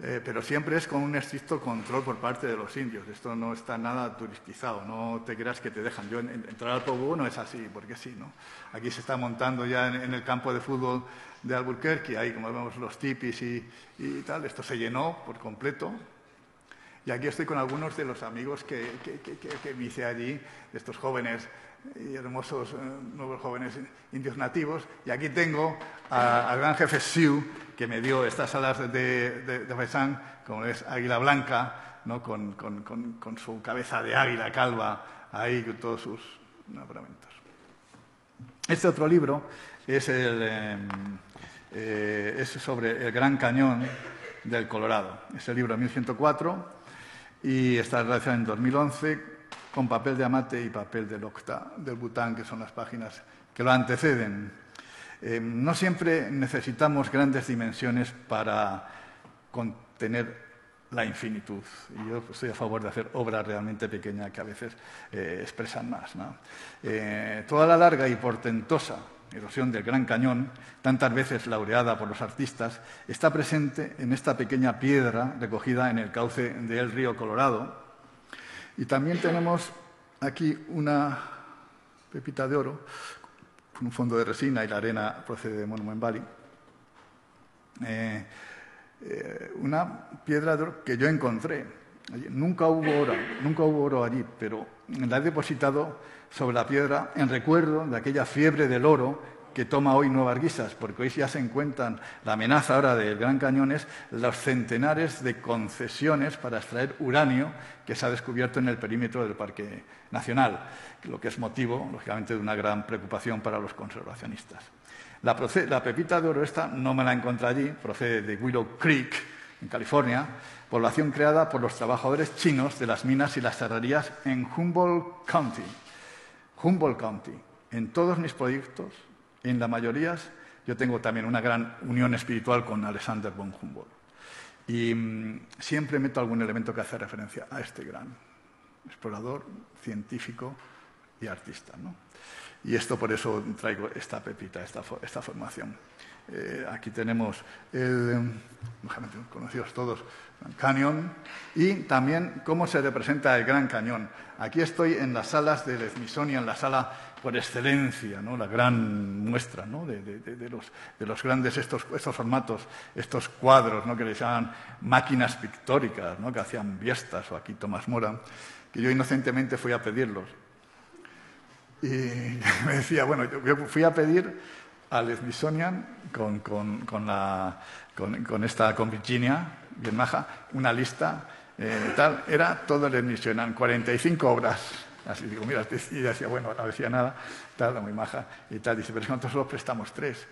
eh, pero siempre es con un estricto control por parte de los indios. Esto no está nada turistizado, no te creas que te dejan. Yo entrar al Pogo no es así, porque sí, ¿no? Aquí se está montando ya en, el campo de fútbol de Albuquerque, ahí como vemos los tipis y, tal, esto se llenó por completo. Y aquí estoy con algunos de los amigos que, que, que me hice allí, estos jóvenes y hermosos eh, nuevos jóvenes indios nativos. Y aquí tengo al gran jefe Siu, que me dio estas alas de, de, como es Águila Blanca, ¿no? con, su cabeza de águila calva, ahí con todos sus ornamentos. Este otro libro es, el, em, eh, es sobre el Gran Cañón del Colorado. Es el libro de 1104 y está relacionado en 2011 con papel de amate y papel del octa del Bután, que son las páginas que lo anteceden. Eh, no siempre necesitamos grandes dimensiones para contener la infinitud. Y yo estoy a favor de hacer obras realmente pequeñas que a veces eh, expresan más. Eh, toda la larga y portentosa erosión del Gran Cañón, tantas veces laureada por los artistas, está presente en esta pequeña piedra recogida en el cauce del río Colorado, y también tenemos aquí una pepita de oro con un fondo de resina y la arena procede de Monument Valley. Eh, eh, una piedra de oro que yo encontré. Nunca hubo oro, nunca hubo oro allí, pero la he depositado sobre la piedra en recuerdo de aquella fiebre del oro que toma hoy nuevas guisas, porque hoy ya se encuentran la amenaza ahora del Gran Cañón es los centenares de concesiones para extraer uranio que se ha descubierto en el perímetro del Parque Nacional, lo que es motivo, lógicamente, de una gran preocupación para los conservacionistas. La, pepita de oro esta no me la encontré allí, procede de Willow Creek, en California, población creada por los trabajadores chinos de las minas y las cerrerías en Humboldt County. Humboldt County. En todos mis proyectos en la mayoría yo tengo también una gran unión espiritual con Alexander von Humboldt. Y mm, siempre meto algún elemento que hace referencia a este gran explorador, científico y artista. Y esto por eso traigo esta pepita, esta, esta formación. Eh, aquí tenemos el, conocidos todos, Cañón, y también cómo se representa el Gran Cañón. Aquí estoy en las salas del Smithsonian, la sala por excelencia, ¿no? la gran muestra ¿no? de, los, grandes estos, formatos, estos cuadros ¿no? que les llaman máquinas pictóricas, ¿no? que hacían Viestas o aquí Tomás Mora, que yo inocentemente fui a pedirlos. Y me decía, bueno, yo fui a pedir al Smithsonian con, esta, con Virginia, bien maja, una lista eh, tal, era todo el Smithsonian, 45 obras. Así digo, mira, y decía, bueno, no decía nada, tal, muy maja, y tal, dice, pero es que nosotros solo prestamos tres.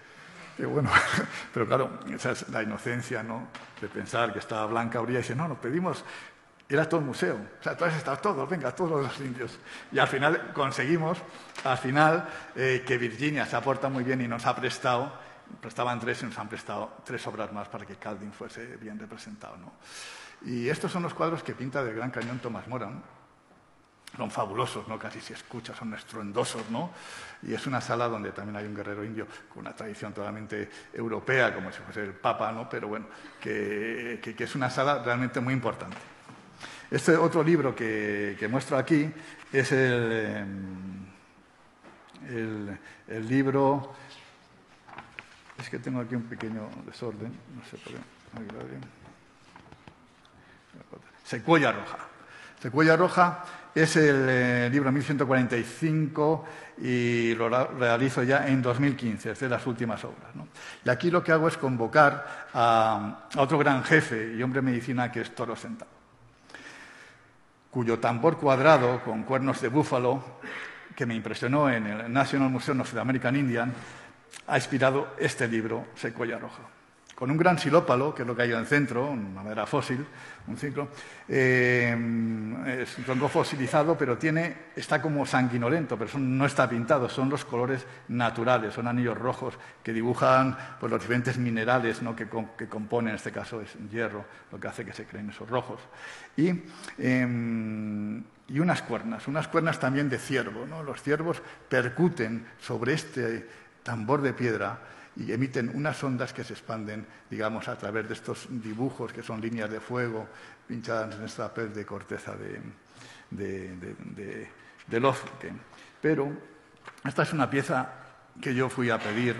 Y bueno, pero claro, esa es la inocencia, ¿no? De pensar que estaba Blanca Uría y dice, no, nos pedimos era todo el museo. O sea, todos estaban todos, venga, todos los indios. Y al final conseguimos, al final, eh, que Virginia se aporta muy bien y nos ha prestado, prestaban tres y nos han prestado tres obras más para que Caldin fuese bien representado. ¿no? Y estos son los cuadros que pinta del Gran Cañón Tomás Moran. Son fabulosos, ¿no? Casi se escucha, son estruendosos, ¿no? Y es una sala donde también hay un guerrero indio con una tradición totalmente europea, como si fuese el Papa, ¿no? Pero bueno, que es una sala realmente muy importante. Este otro libro que, muestro aquí es el, el, libro. Es que tengo aquí un pequeño desorden, no sé por qué. Secuoya Roja. Secuoya Roja es el eh, libro 1145 y lo realizo ya en 2015, es de las últimas obras. Y aquí lo que hago es convocar a, a otro gran jefe y hombre de medicina que es Toro Sentado cuyo tambor cuadrado con cuernos de búfalo, que me impresionó en el National Museum of the American Indian, ha inspirado este libro, Secuoya Roja con un gran silópalo, que es lo que hay en el centro, una madera fósil, un ciclo. Eh, es un tronco fosilizado, pero tiene, está como sanguinolento, pero no está pintado, son los colores naturales, son anillos rojos que dibujan pues, los diferentes minerales que, componen, en este caso es hierro, lo que hace que se creen esos rojos. Y, em, y unas cuernas, unas cuernas también de ciervo. ¿no? Los ciervos percuten sobre este tambor de piedra y emiten unas ondas que se expanden, digamos, a través de estos dibujos que son líneas de fuego pinchadas en esta piel de corteza de, de, Pero esta es una pieza que yo fui a pedir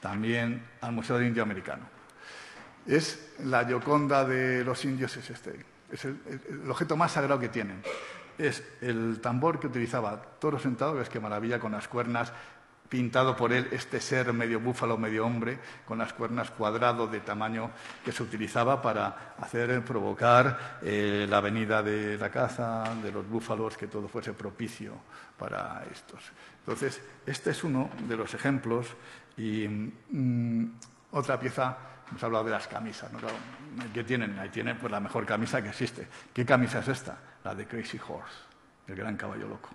también al Museo de Indio Americano. Es la Gioconda de los indios, es este, es el, el objeto más sagrado que tienen es el tambor que utilizaba Toro Sentado, que es que maravilla con las cuernas pintado por él este ser medio búfalo, medio hombre, con las cuernas cuadrado de tamaño que se utilizaba para hacer provocar eh, la venida de la caza, de los búfalos, que todo fuese propicio para estos. Entonces, este es uno de los ejemplos y mm, otra pieza Hemos hablado de las camisas, ¿no? ¿Qué tienen? Ahí tienen pues, la mejor camisa que existe. ¿Qué camisa es esta? La de Crazy Horse, el gran caballo loco.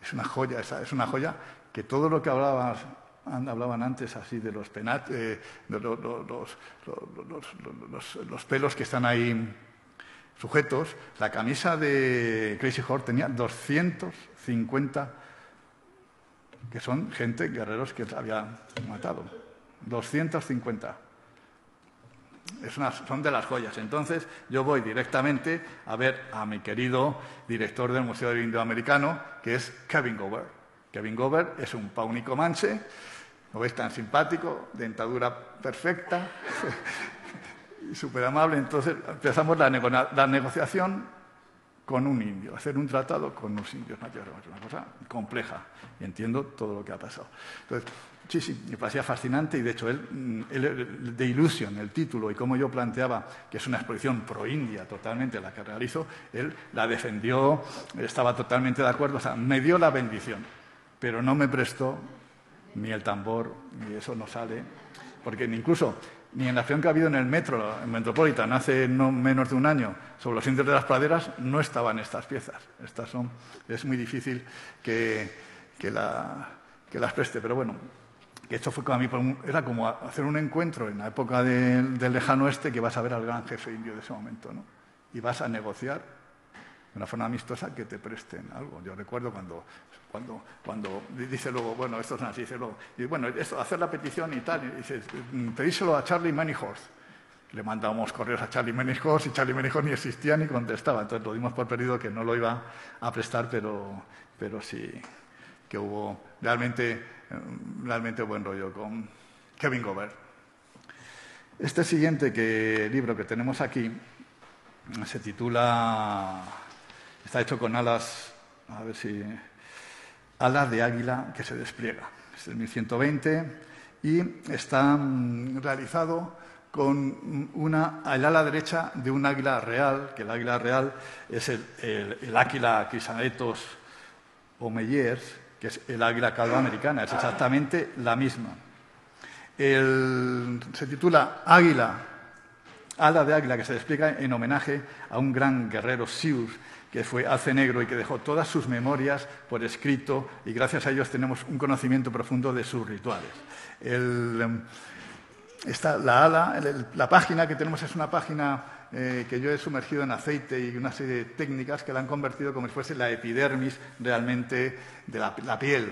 Es una joya, es una joya que todo lo que hablaban antes así de los eh, de los, los, pelos que están ahí sujetos, la camisa de Crazy Horse tenía 250, que son gente, guerreros que había matado. 250. son de las joyas. Entonces, yo voy directamente a ver a mi querido director del Museo Indoamericano, que es Kevin Gover. Kevin Gover es un paunico manche, lo ves tan simpático, dentadura perfecta y súper amable. Entonces empezamos la, negociación con un indio, hacer un tratado con unos indios Es una cosa compleja entiendo todo lo que ha pasado. Entonces, sí, sí, me parecía fascinante y de hecho él, mm, de Illusion, el título y como yo planteaba que es una exposición pro-india totalmente la que realizo, él la defendió, estaba totalmente de acuerdo, o sea, me dio la bendición pero no me prestó ni el tambor, ni eso no sale, porque incluso ni en la acción que ha habido en el metro, en Metropolitan, hace no menos de un año, sobre los indios de las praderas, no estaban estas piezas. Estas son, es muy difícil que, que, las preste, pero bueno, que esto fue a mí, era como hacer un encuentro en la época del lejano oeste que vas a ver al gran jefe indio de ese momento, ¿no? Y vas a negociar una forma amistosa que te presten algo. Yo recuerdo cuando, cuando, cuando dice luego, bueno, esto es así, dice luego, y bueno, esto, hacer la petición y tal, y dice, pedíselo a Charlie Manihorst. Le mandamos correos a Charlie Manihorst y Charlie Manihorst ni existía ni contestaba. Entonces lo dimos por perdido que no lo iba a prestar, pero, pero sí que hubo realmente, realmente buen rollo con Kevin Gobert. Este siguiente que, libro que tenemos aquí se titula, está hecho con alas, a ver si, alas de águila que se despliega. Es el 1120 y está mm, realizado con una, el ala derecha de un águila real, que el águila real es el, el, águila crisanetos o Meyers, que es el águila calva americana, es exactamente la misma. se titula Águila, ala de águila, que se despliega en homenaje a un gran guerrero Siur, que fue alce negro y que dejó todas sus memorias por escrito y gracias a ellos tenemos un conocimiento profundo de sus rituales. El, la ala, la página que tenemos es una página eh, que yo he sumergido en aceite y una serie de técnicas que la han convertido como si fuese la epidermis realmente de la, piel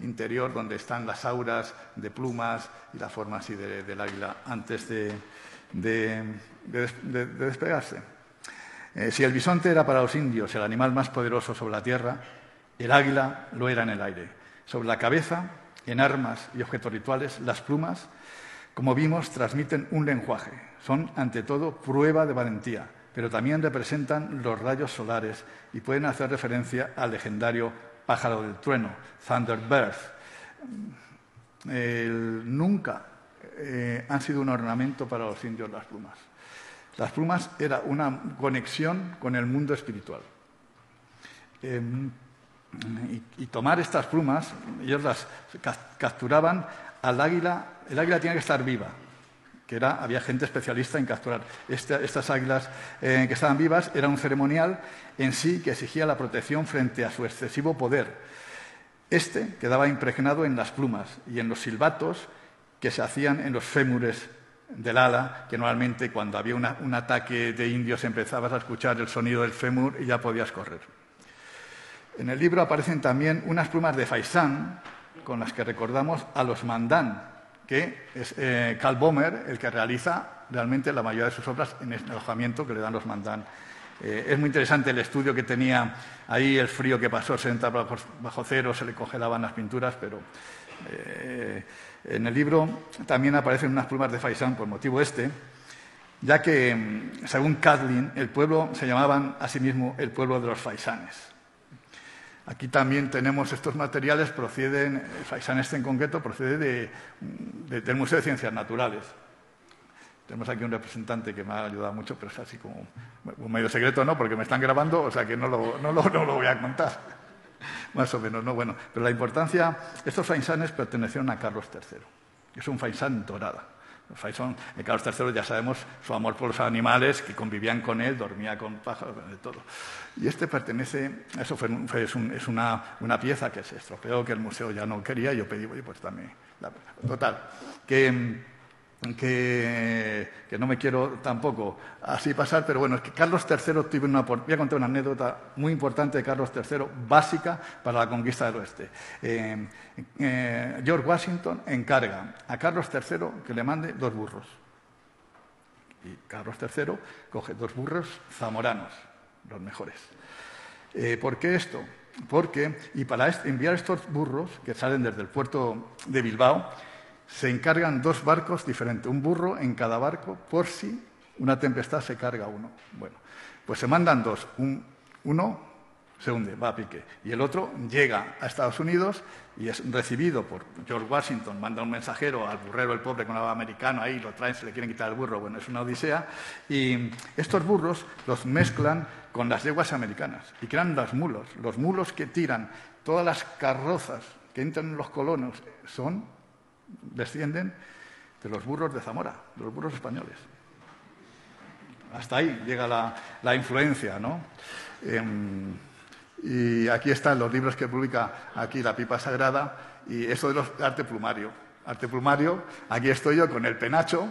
interior, donde están las auras de plumas y la forma así del águila antes de, despegarse. Eh, si el bisonte era para los indios el animal más poderoso sobre la tierra, el águila lo era en el aire. Sobre la cabeza, en armas y objetos rituales, las plumas como vimos, transmiten un lenguaje. Son, ante todo, prueba de valentía, pero también representan los rayos solares y pueden hacer referencia al legendario pájaro del trueno, Thunderbird. nunca eh, han sido un ornamento para los indios las plumas. Las plumas era una conexión con el mundo espiritual. Em, y, tomar estas plumas, ellos las capturaban al águila, el águila tiene que estar viva, que era, había gente especialista en capturar. estas águilas eh, que estaban vivas era un ceremonial en sí que exigía la protección frente a su excesivo poder. Este quedaba impregnado en las plumas y en los silbatos que se hacían en los fémures del ala, que normalmente cuando había un ataque de indios empezabas a escuchar el sonido del fémur y ya podías correr. En el libro aparecen también unas plumas de faisán, con las que recordamos a los Mandán, que es eh, Carl Bomer el que realiza realmente la mayoría de sus obras en el alojamiento que le dan los Mandán. Eh, es muy interesante el estudio que tenía ahí, el frío que pasó, se entra bajo, cero, se le congelaban las pinturas, pero eh, en el libro también aparecen unas plumas de Faisán por motivo este, ya que, mm, según Kathleen, el pueblo se llamaban a sí mismo el pueblo de los faisanes. Aquí también tenemos estos materiales, proceden, Faisan este en concreto, procede del Museo de Ciencias Naturales. Tenemos aquí un representante que me ha ayudado mucho, pero es así como un medio secreto, ¿no? Porque me están grabando, o sea que no lo, no lo, voy a contar. Más o menos, ¿no? Bueno, pero la importancia, estos faisanes pertenecieron a Carlos III. Es un faisán dorada. Faisán, Carlos III ya sabemos su amor por los animales, que convivían con él, dormía con pájaros, de todo. Y este pertenece, eso fue, es, una, pieza que se estropeó, que el museo ya no quería, y yo pedí, pues también. total, que, que, no me quiero tampoco así pasar, pero bueno, es que Carlos III tuvo una. Voy a contar una anécdota muy importante de Carlos III, básica para la conquista del oeste. Eh, eh, George Washington encarga a Carlos III que le mande dos burros. Y Carlos III coge dos burros zamoranos los mejores. Eh, ¿Por qué esto? Porque, y para enviar estos burros que salen desde el puerto de Bilbao, se encargan dos barcos diferentes, un burro en cada barco, por si una tempestad se carga uno. Bueno, pues se mandan dos, uno se hunde, va a pique. Y el otro llega a Estados Unidos y es recibido por George Washington, manda un mensajero al burrero, el pobre con el americano, ahí lo traen, se le quieren quitar el burro, bueno, es una odisea. Y estos burros los mezclan con las yeguas americanas y crean los mulos. Los mulos que tiran todas las carrozas que entran en los colonos son, descienden de los burros de Zamora, de los burros españoles. Hasta ahí llega la, influencia, ¿no? Em, y aquí están los libros que publica aquí La Pipa Sagrada y eso de los arte plumario. Arte plumario, aquí estoy yo con el penacho,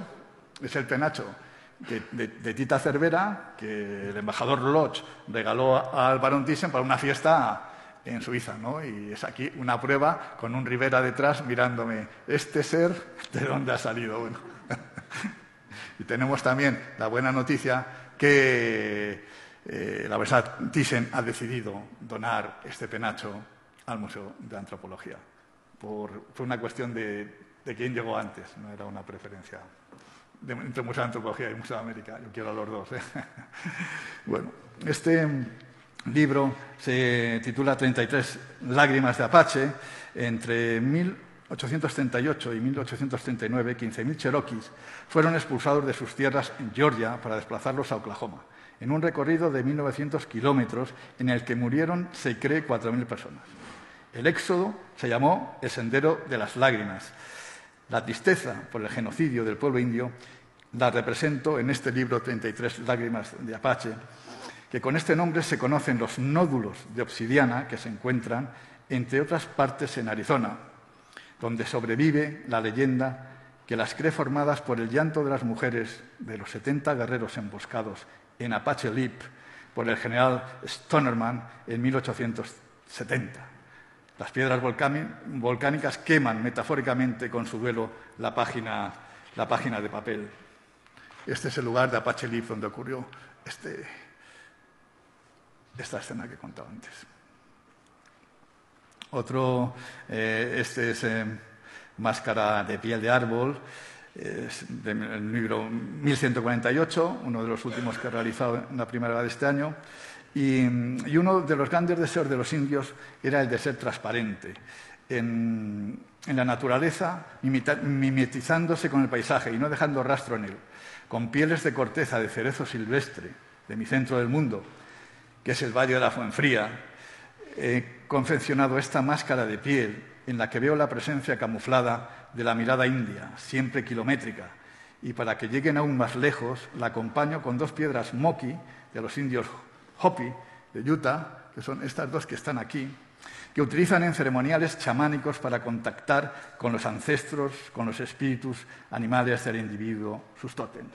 es el penacho de, Tita Cervera, que el embajador Lodge regaló al barón Thyssen para una fiesta en Suiza, ¿no? Y es aquí una prueba con un Rivera detrás mirándome, este ser, ¿de dónde ha salido? Bueno. y tenemos también la buena noticia que eh, la verdad Thyssen ha decidido donar este penacho al Museo de Antropología, por, una cuestión de, de quién llegó antes, no era una preferencia entre Museo de Antropología y Museo de América. Yo quiero a los dos. ¿eh? bueno, este libro se titula 33 lágrimas de Apache. Entre 1838 y 1839, 15.000 cherokees fueron expulsados de sus tierras en Georgia para desplazarlos a Oklahoma, en un recorrido de 1.900 kilómetros en el que murieron, se cree, 4.000 personas. El éxodo se llamó el Sendero de las Lágrimas la tristeza por el genocidio del pueblo indio la represento en este libro 33 lágrimas de Apache, que con este nombre se conocen los nódulos de obsidiana que se encuentran, entre otras partes, en Arizona, donde sobrevive la leyenda que las cree formadas por el llanto de las mujeres de los 70 guerreros emboscados en Apache Leap por el general Stonerman en 1870. Las piedras volcánicas queman metafóricamente con su duelo la página, la página de papel. Este es el lugar de Apache Leaf donde ocurrió este, esta escena que he contado antes. Otro, eh, este es eh, Máscara de piel de árbol, del libro 1148, uno de los últimos que he realizado en la primera de este año. Y, uno de los grandes deseos de los indios era el de ser transparente en, la naturaleza, mimetizándose con el paisaje y no dejando rastro en él, con pieles de corteza de cerezo silvestre de mi centro del mundo, que es el Valle de la Fuenfría, he confeccionado esta máscara de piel en la que veo la presencia camuflada de la mirada india, siempre kilométrica, y para que lleguen aún más lejos la acompaño con dos piedras moki de los indios Hopi de Utah, que son estas dos que están aquí, que utilizan en ceremoniales chamánicos para contactar con los ancestros, con los espíritus animales del individuo, sus tótems.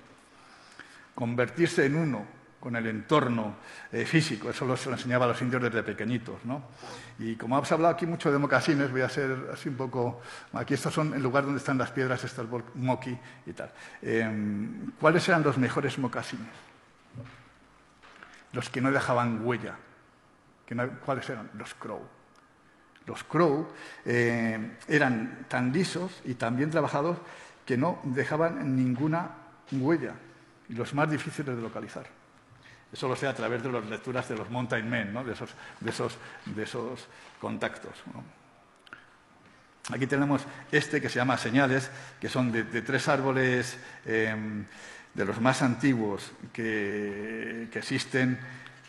Convertirse en uno con el entorno eh, físico, eso se lo enseñaba a los indios desde pequeñitos. ¿no? Y como hemos hablado aquí mucho de mocasines, voy a ser así un poco... Aquí estos son el lugar donde están las piedras, estas moki y tal. Em, ¿Cuáles eran los mejores mocasines? los que no dejaban huella. ¿Cuáles eran? Los crow. Los crow eh, eran tan lisos y tan bien trabajados que no dejaban ninguna huella y los más difíciles de localizar. Eso lo sé a través de las lecturas de los mountain men, de, esos, contactos. Aquí tenemos este que se llama señales, que son de, tres árboles em, de los más antiguos que, existen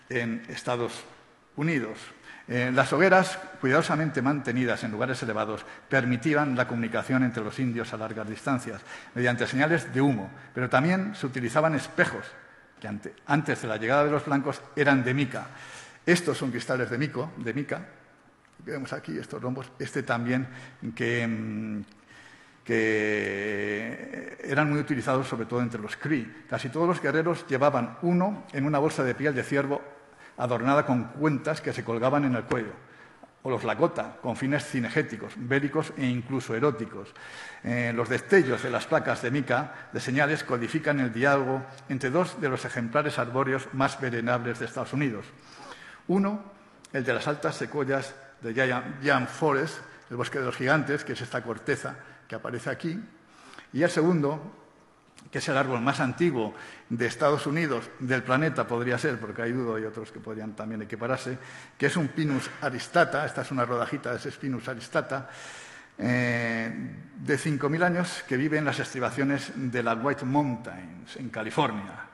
en Estados Unidos. Eh, las hogueras, cuidadosamente mantenidas en lugares elevados, permitían la comunicación entre los indios a largas distancias, mediante señales de humo, pero también se utilizaban espejos, que antes de la llegada de los blancos eran de mica. Estos son cristales de, mico, de mica, que vemos aquí, estos rombos, este también que, mm, que eran muy utilizados sobre todo entre los Cree. Casi todos los guerreros llevaban uno en una bolsa de piel de ciervo adornada con cuentas que se colgaban en el cuello, o los Lakota, con fines cinegéticos, bélicos e incluso eróticos. Eh, los destellos de las placas de mica de señales codifican el diálogo entre dos de los ejemplares arbóreos más venerables de Estados Unidos. Uno, el de las altas secuoyas de Giant Forest, el bosque de los gigantes, que es esta corteza que aparece aquí, y el segundo, que es el árbol más antiguo de Estados Unidos, del planeta podría ser, porque hay dudo y otros que podrían también equipararse, que es un Pinus aristata, esta es una rodajita de ese Pinus aristata, eh, de 5.000 años que vive en las estribaciones de las White Mountains, en California.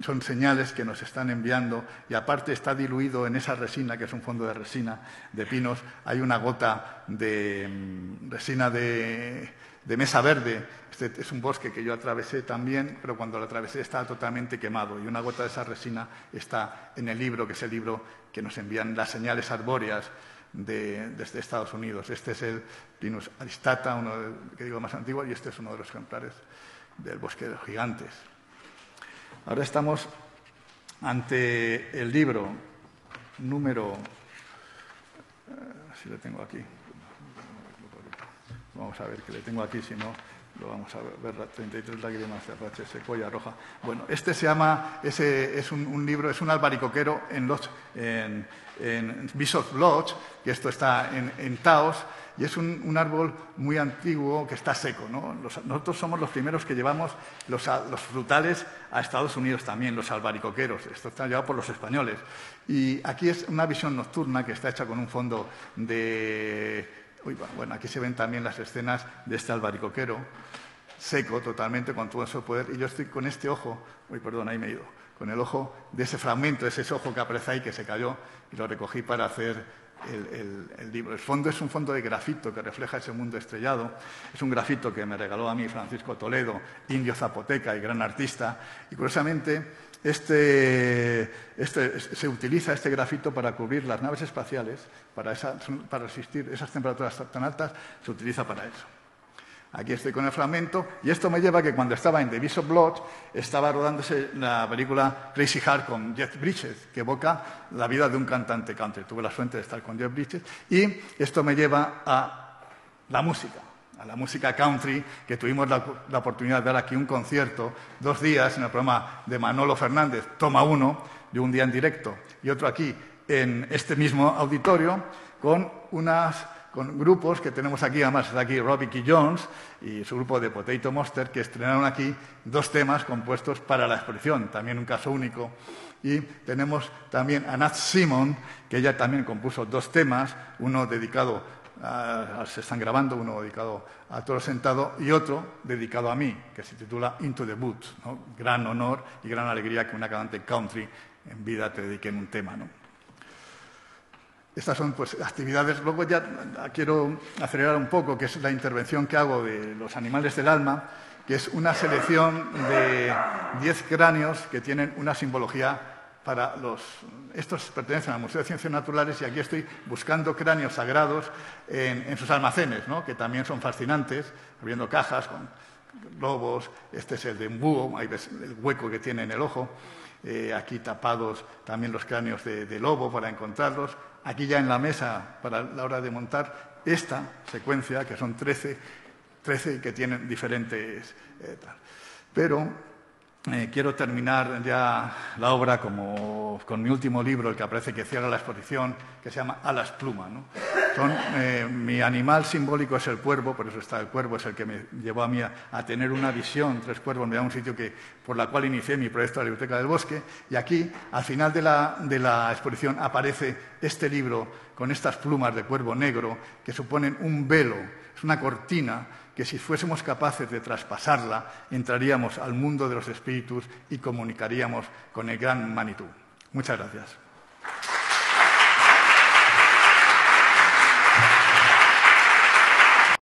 Son señales que nos están enviando y aparte está diluido en esa resina, que es un fondo de resina de pinos, hay una gota de mm, resina de, mesa verde. Este es un bosque que yo atravesé también, pero cuando lo atravesé estaba totalmente quemado y una gota de esa resina está en el libro, que es el libro que nos envían las señales arbóreas desde Estados Unidos. Este es el Pinus aristata, uno que digo más antiguo, y este es uno de los ejemplares del bosque de los gigantes. Ahora estamos ante el libro número, eh, si le tengo aquí, vamos a ver que le tengo aquí, si no lo vamos a ver, 33 lágrimas de Rache Secoya Roja. Bueno, este se llama, ese es un, libro, es un albaricoquero en, los, en, en Bishop Lodge, que esto está en, Taos, y es un, árbol muy antiguo que está seco. ¿no? nosotros somos los primeros que llevamos los, los, frutales a Estados Unidos también, los albaricoqueros. Esto está llevado por los españoles. Y aquí es una visión nocturna que está hecha con un fondo de bueno, aquí se ven también las escenas de este albaricoquero, seco totalmente, con todo ese poder. Y yo estoy con este ojo, uy, perdón, ahí me he ido, con el ojo de ese fragmento, ese ojo que aparece ahí, que se cayó, y lo recogí para hacer el, libro. El fondo es un fondo de grafito que refleja ese mundo estrellado. Es un grafito que me regaló a mí Francisco Toledo, indio zapoteca y gran artista. Y curiosamente, este, este, se utiliza este grafito para cubrir las naves espaciales, para, para resistir esas temperaturas tan altas, se utiliza para eso. Aquí estoy con el fragmento y esto me lleva a que cuando estaba en The of Blood estaba rodándose la película Crazy Heart con Jeff Bridges, que evoca la vida de un cantante country. Tuve la suerte de estar con Jeff Bridges y esto me lleva a la música, a la música country, que tuvimos la, oportunidad de dar aquí un concierto, dos días en el programa de Manolo Fernández, toma uno, de un día en directo y otro aquí en este mismo auditorio, con unas con grupos que tenemos aquí, además está aquí Robbie Key Jones y su grupo de Potato Monster, que estrenaron aquí dos temas compuestos para la exposición, también un caso único. Y tenemos también a Nat Simon, que ella también compuso dos temas, uno dedicado, a, se están grabando, uno dedicado a Toro Sentado y otro dedicado a mí, que se titula Into the Boots. Gran honor y gran alegría que una cantante country en vida te dedique en un tema. ¿no? Estas son pues, actividades. Luego ya quiero acelerar un poco, que es la intervención que hago de los animales del alma, que es una selección de diez cráneos que tienen una simbología para los... Estos pertenecen al Museo de Ciencias Naturales y aquí estoy buscando cráneos sagrados en, sus almacenes, que también son fascinantes, abriendo cajas con lobos. Este es el de un búho, ahí ves el hueco que tiene en el ojo. Eh, aquí tapados también los cráneos de, lobo para encontrarlos. Aquí ya en la mesa, para la hora de montar esta secuencia, que son 13, 13 que tienen diferentes... Eh, Pero eh, quiero terminar ya la obra como, con mi último libro, el que aparece que cierra la exposición, que se llama Alas Pluma. Eh, mi animal simbólico es el cuervo, por eso está el cuervo, es el que me llevó a mí a, tener una visión, tres cuervos, me da un sitio que, por la cual inicié mi proyecto de la Biblioteca del Bosque. Y aquí, al final de la, de la exposición, aparece este libro con estas plumas de cuervo negro que suponen un velo, es una cortina que si fuésemos capaces de traspasarla, entraríamos al mundo de los espíritus y comunicaríamos con el gran Manitou. Muchas gracias.